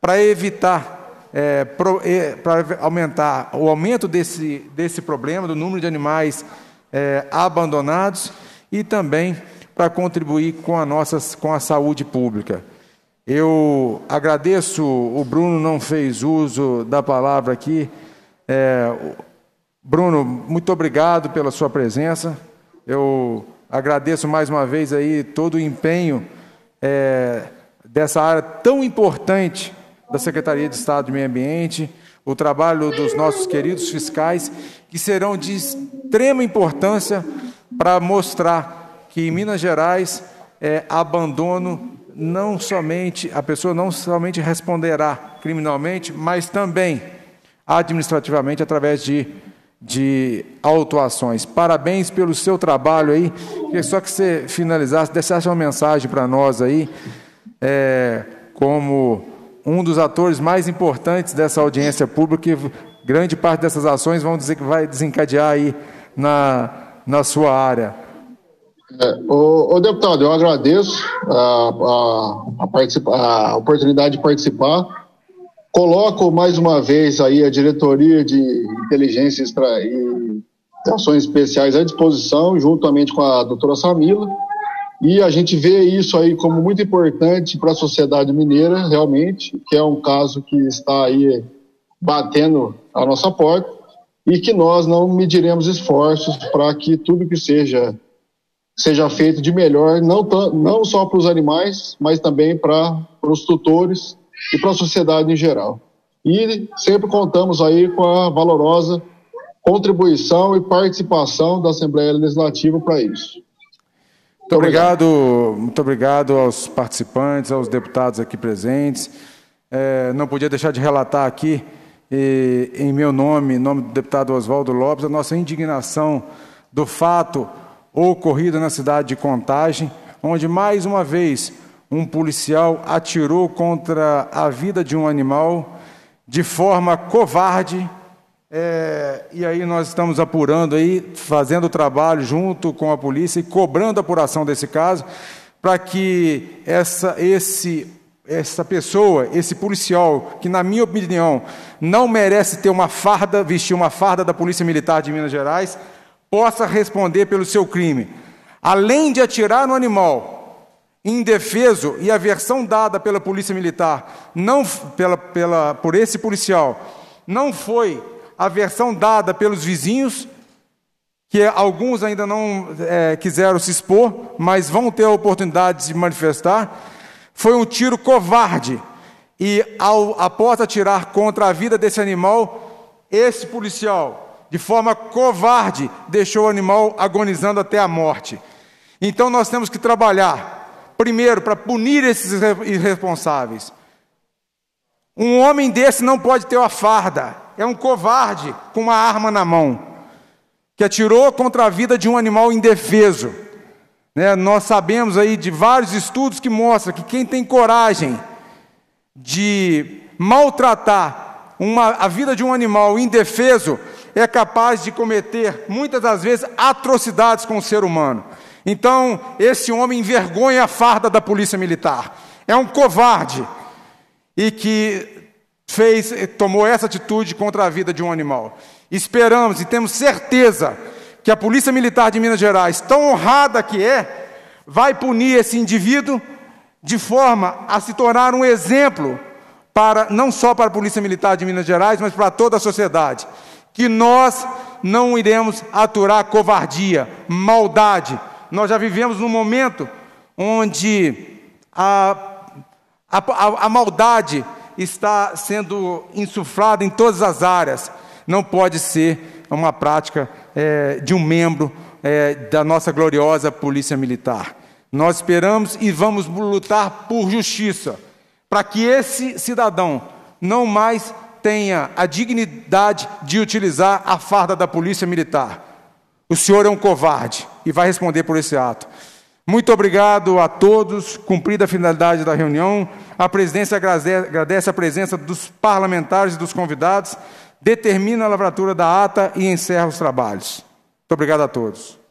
para evitar, é, para aumentar o aumento desse, desse problema, do número de animais é, abandonados e também para contribuir com a, nossa, com a saúde pública. Eu agradeço, o Bruno não fez uso da palavra aqui, é, Bruno, muito obrigado pela sua presença. Eu agradeço mais uma vez aí todo o empenho é, dessa área tão importante da Secretaria de Estado de Meio Ambiente, o trabalho dos nossos queridos fiscais, que serão de extrema importância para mostrar que em Minas Gerais é, abandono não somente a pessoa não somente responderá criminalmente, mas também administrativamente através de de autuações. Parabéns pelo seu trabalho aí. Queria só que você finalizasse, deixasse uma mensagem para nós aí, é, como um dos atores mais importantes dessa audiência pública, que grande parte dessas ações vão dizer que vai desencadear aí na, na sua área. É, o, o, deputado, eu agradeço a, a, a, a oportunidade de participar. Coloco mais uma vez aí a diretoria de inteligência e ações especiais à disposição, juntamente com a doutora Samila, e a gente vê isso aí como muito importante para a sociedade mineira, realmente, que é um caso que está aí batendo a nossa porta, e que nós não mediremos esforços para que tudo que seja seja feito de melhor, não, não só para os animais, mas também para os tutores e para a sociedade em geral. E sempre contamos aí com a valorosa contribuição e participação da Assembleia Legislativa para isso. Muito obrigado, muito obrigado aos participantes, aos deputados aqui presentes. É, não podia deixar de relatar aqui, e, em meu nome, em nome do deputado Oswaldo Lopes, a nossa indignação do fato ocorrido na cidade de Contagem, onde mais uma vez um policial atirou contra a vida de um animal de forma covarde. É, e aí nós estamos apurando aí, fazendo o trabalho junto com a polícia e cobrando a apuração desse caso, para que essa, esse, essa pessoa, esse policial, que na minha opinião não merece ter uma farda, vestir uma farda da Polícia Militar de Minas Gerais, possa responder pelo seu crime. Além de atirar no animal, indefeso e a versão dada pela polícia militar, não pela, pela, por esse policial, não foi a versão dada pelos vizinhos, que alguns ainda não é, quiseram se expor, mas vão ter a oportunidade de manifestar, foi um tiro covarde. E ao, após atirar contra a vida desse animal, esse policial, de forma covarde, deixou o animal agonizando até a morte. Então nós temos que trabalhar primeiro, para punir esses irresponsáveis. Um homem desse não pode ter uma farda, é um covarde com uma arma na mão. que atirou contra a vida de um animal indefeso. Né? Nós sabemos aí de vários estudos que mostram que quem tem coragem de maltratar uma, a vida de um animal indefeso é capaz de cometer, muitas das vezes, atrocidades com o ser humano. Então, esse homem envergonha a farda da polícia militar. É um covarde e que fez, tomou essa atitude contra a vida de um animal. Esperamos e temos certeza que a Polícia Militar de Minas Gerais, tão honrada que é, vai punir esse indivíduo de forma a se tornar um exemplo para não só para a Polícia Militar de Minas Gerais, mas para toda a sociedade, que nós não iremos aturar covardia, maldade. Nós já vivemos num momento onde a, a, a, a maldade está sendo insuflada em todas as áreas. Não pode ser uma prática é, de um membro é, da nossa gloriosa Polícia Militar. Nós esperamos e vamos lutar por justiça, para que esse cidadão não mais tenha a dignidade de utilizar a farda da Polícia Militar. O senhor é um covarde e vai responder por esse ato. Muito obrigado a todos. Cumprida a finalidade da reunião, a presidência agradece a presença dos parlamentares e dos convidados, determina a lavratura da ata e encerra os trabalhos. Muito obrigado a todos.